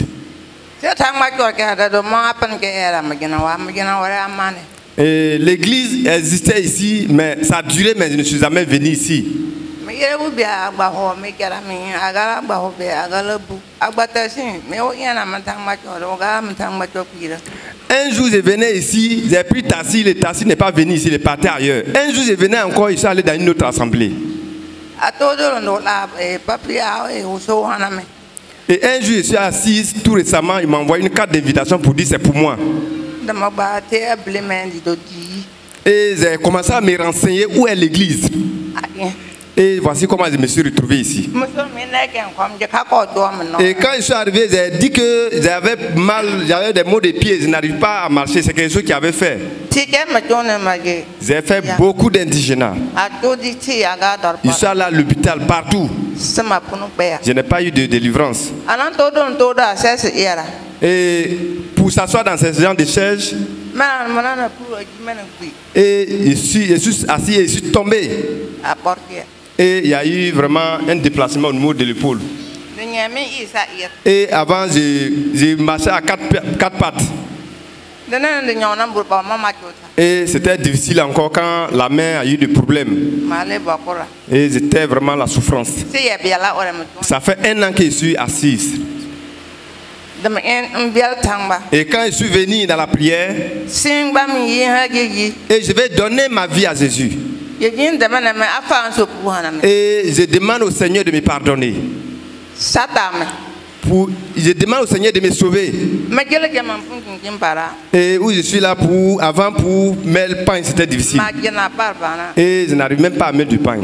Et l'église existait ici, mais ça a duré, mais je ne suis jamais venu ici. Un jour, je venais ici, j'ai pris Tassi, le Tassi n'est pas venu ici, il est parti ailleurs. Un jour, je venais encore, je suis allé dans une autre assemblée. Et un jour, je suis assis, tout récemment, il m'a envoyé une carte d'invitation pour dire c'est pour moi. Et j'ai commencé à me renseigner où est l'église. Et voici comment je me suis retrouvé ici. Et quand je suis arrivé, j'ai dit que j'avais mal, j'avais des maux de pieds, je n'arrive pas à marcher. C'est quelque chose qui avait fait. J'ai fait beaucoup d'indigénats. Je suis allé à l'hôpital partout. Je n'ai pas eu de délivrance. Et pour s'asseoir dans ce genre de gui. et je suis, je suis assis et je suis tombé. Et il y a eu vraiment un déplacement au niveau de l'épaule. Et avant, j'ai marché à quatre, pa- quatre pattes. Et c'était difficile encore quand la main a eu des problèmes. Male ba kora. Et c'était vraiment la souffrance. Ça fait un an que je suis assise. Tangba. Et quand je suis venu dans la prière, et je vais donner ma vie à Jésus. Et je demande au Seigneur de me pardonner. Pour, je demande au Seigneur de me sauver. Et où je suis là pour, avant pour mettre le pain, c'était difficile. Bana. Et je n'arrive même pas à mettre du pain.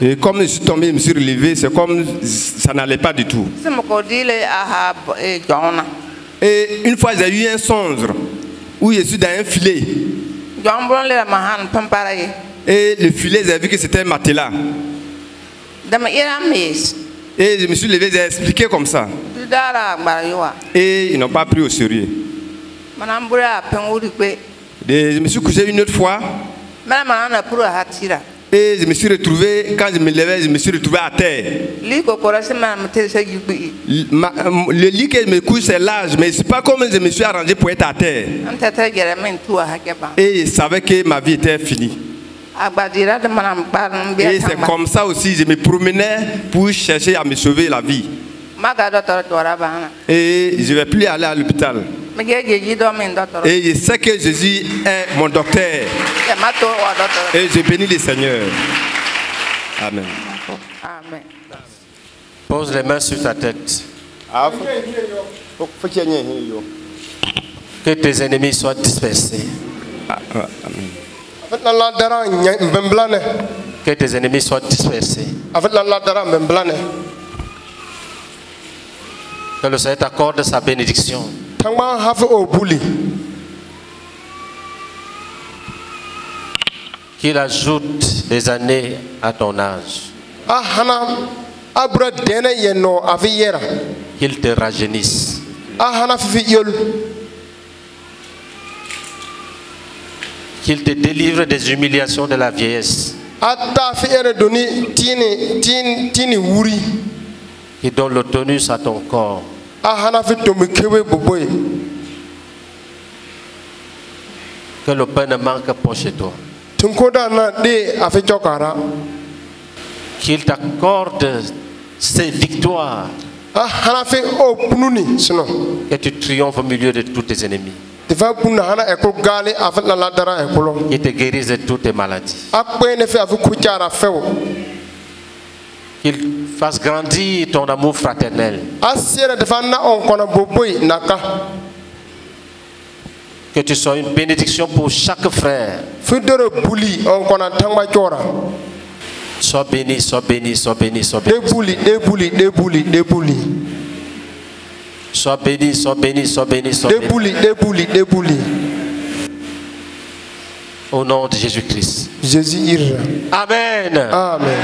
Et comme je suis tombé, je me suis relevé, c'est comme ça n'allait pas du tout. Et une fois, j'ai eu un songe où je suis dans un filet. Et le filet, j'ai vu que c'était un matelas. Et je me suis levé, j'ai expliqué comme ça. Et ils n'ont pas pris au sérieux. Et je me suis couché une autre fois. Et je me suis retrouvé, quand je me levais, je me suis retrouvé à terre. Yubi. Le ma- le lit que je me couche, c'est large, mais c'est pas comme je me suis arrangé pour être à terre. Et je savais que ma vie était finie. Et c'est comme ça aussi, je me promenais pour chercher à me sauver la vie. Et je ne vais plus aller à l'hôpital. Et je sais que Jésus est mon docteur. Et je bénis le Seigneur. Amen. Amen. Pose les mains sur ta tête. Que tes ennemis soient dispersés. Nya- mbemblane. Que tes ennemis soient dispersés. Afet la la dara mbemblane. Que le Seigneur t'accorde sa bénédiction. Qu'il ajoute des années à ton âge. Qu'il te rajeunisse. Qu'il te délivre des humiliations de la vieillesse. Qui donne le tonus à ton corps. a hana fi tomi kewe boboye Que le pain ne manque pas chez toi. Qu'il t'accorde ses victoires. a hana fi o pununi sino Que tu triomphes au milieu de tous tes ennemis. Qu'il te guérisse de toutes tes maladies. Qu'il fasse grandir ton amour fraternel. Que tu sois une bénédiction pour chaque frère. Sois béni, sois béni, sois béni, sois béni. Sois béni, sois béni, sois béni, sois béni. de buli Au nom de Jésus-Christ. jésus ira Amen. amen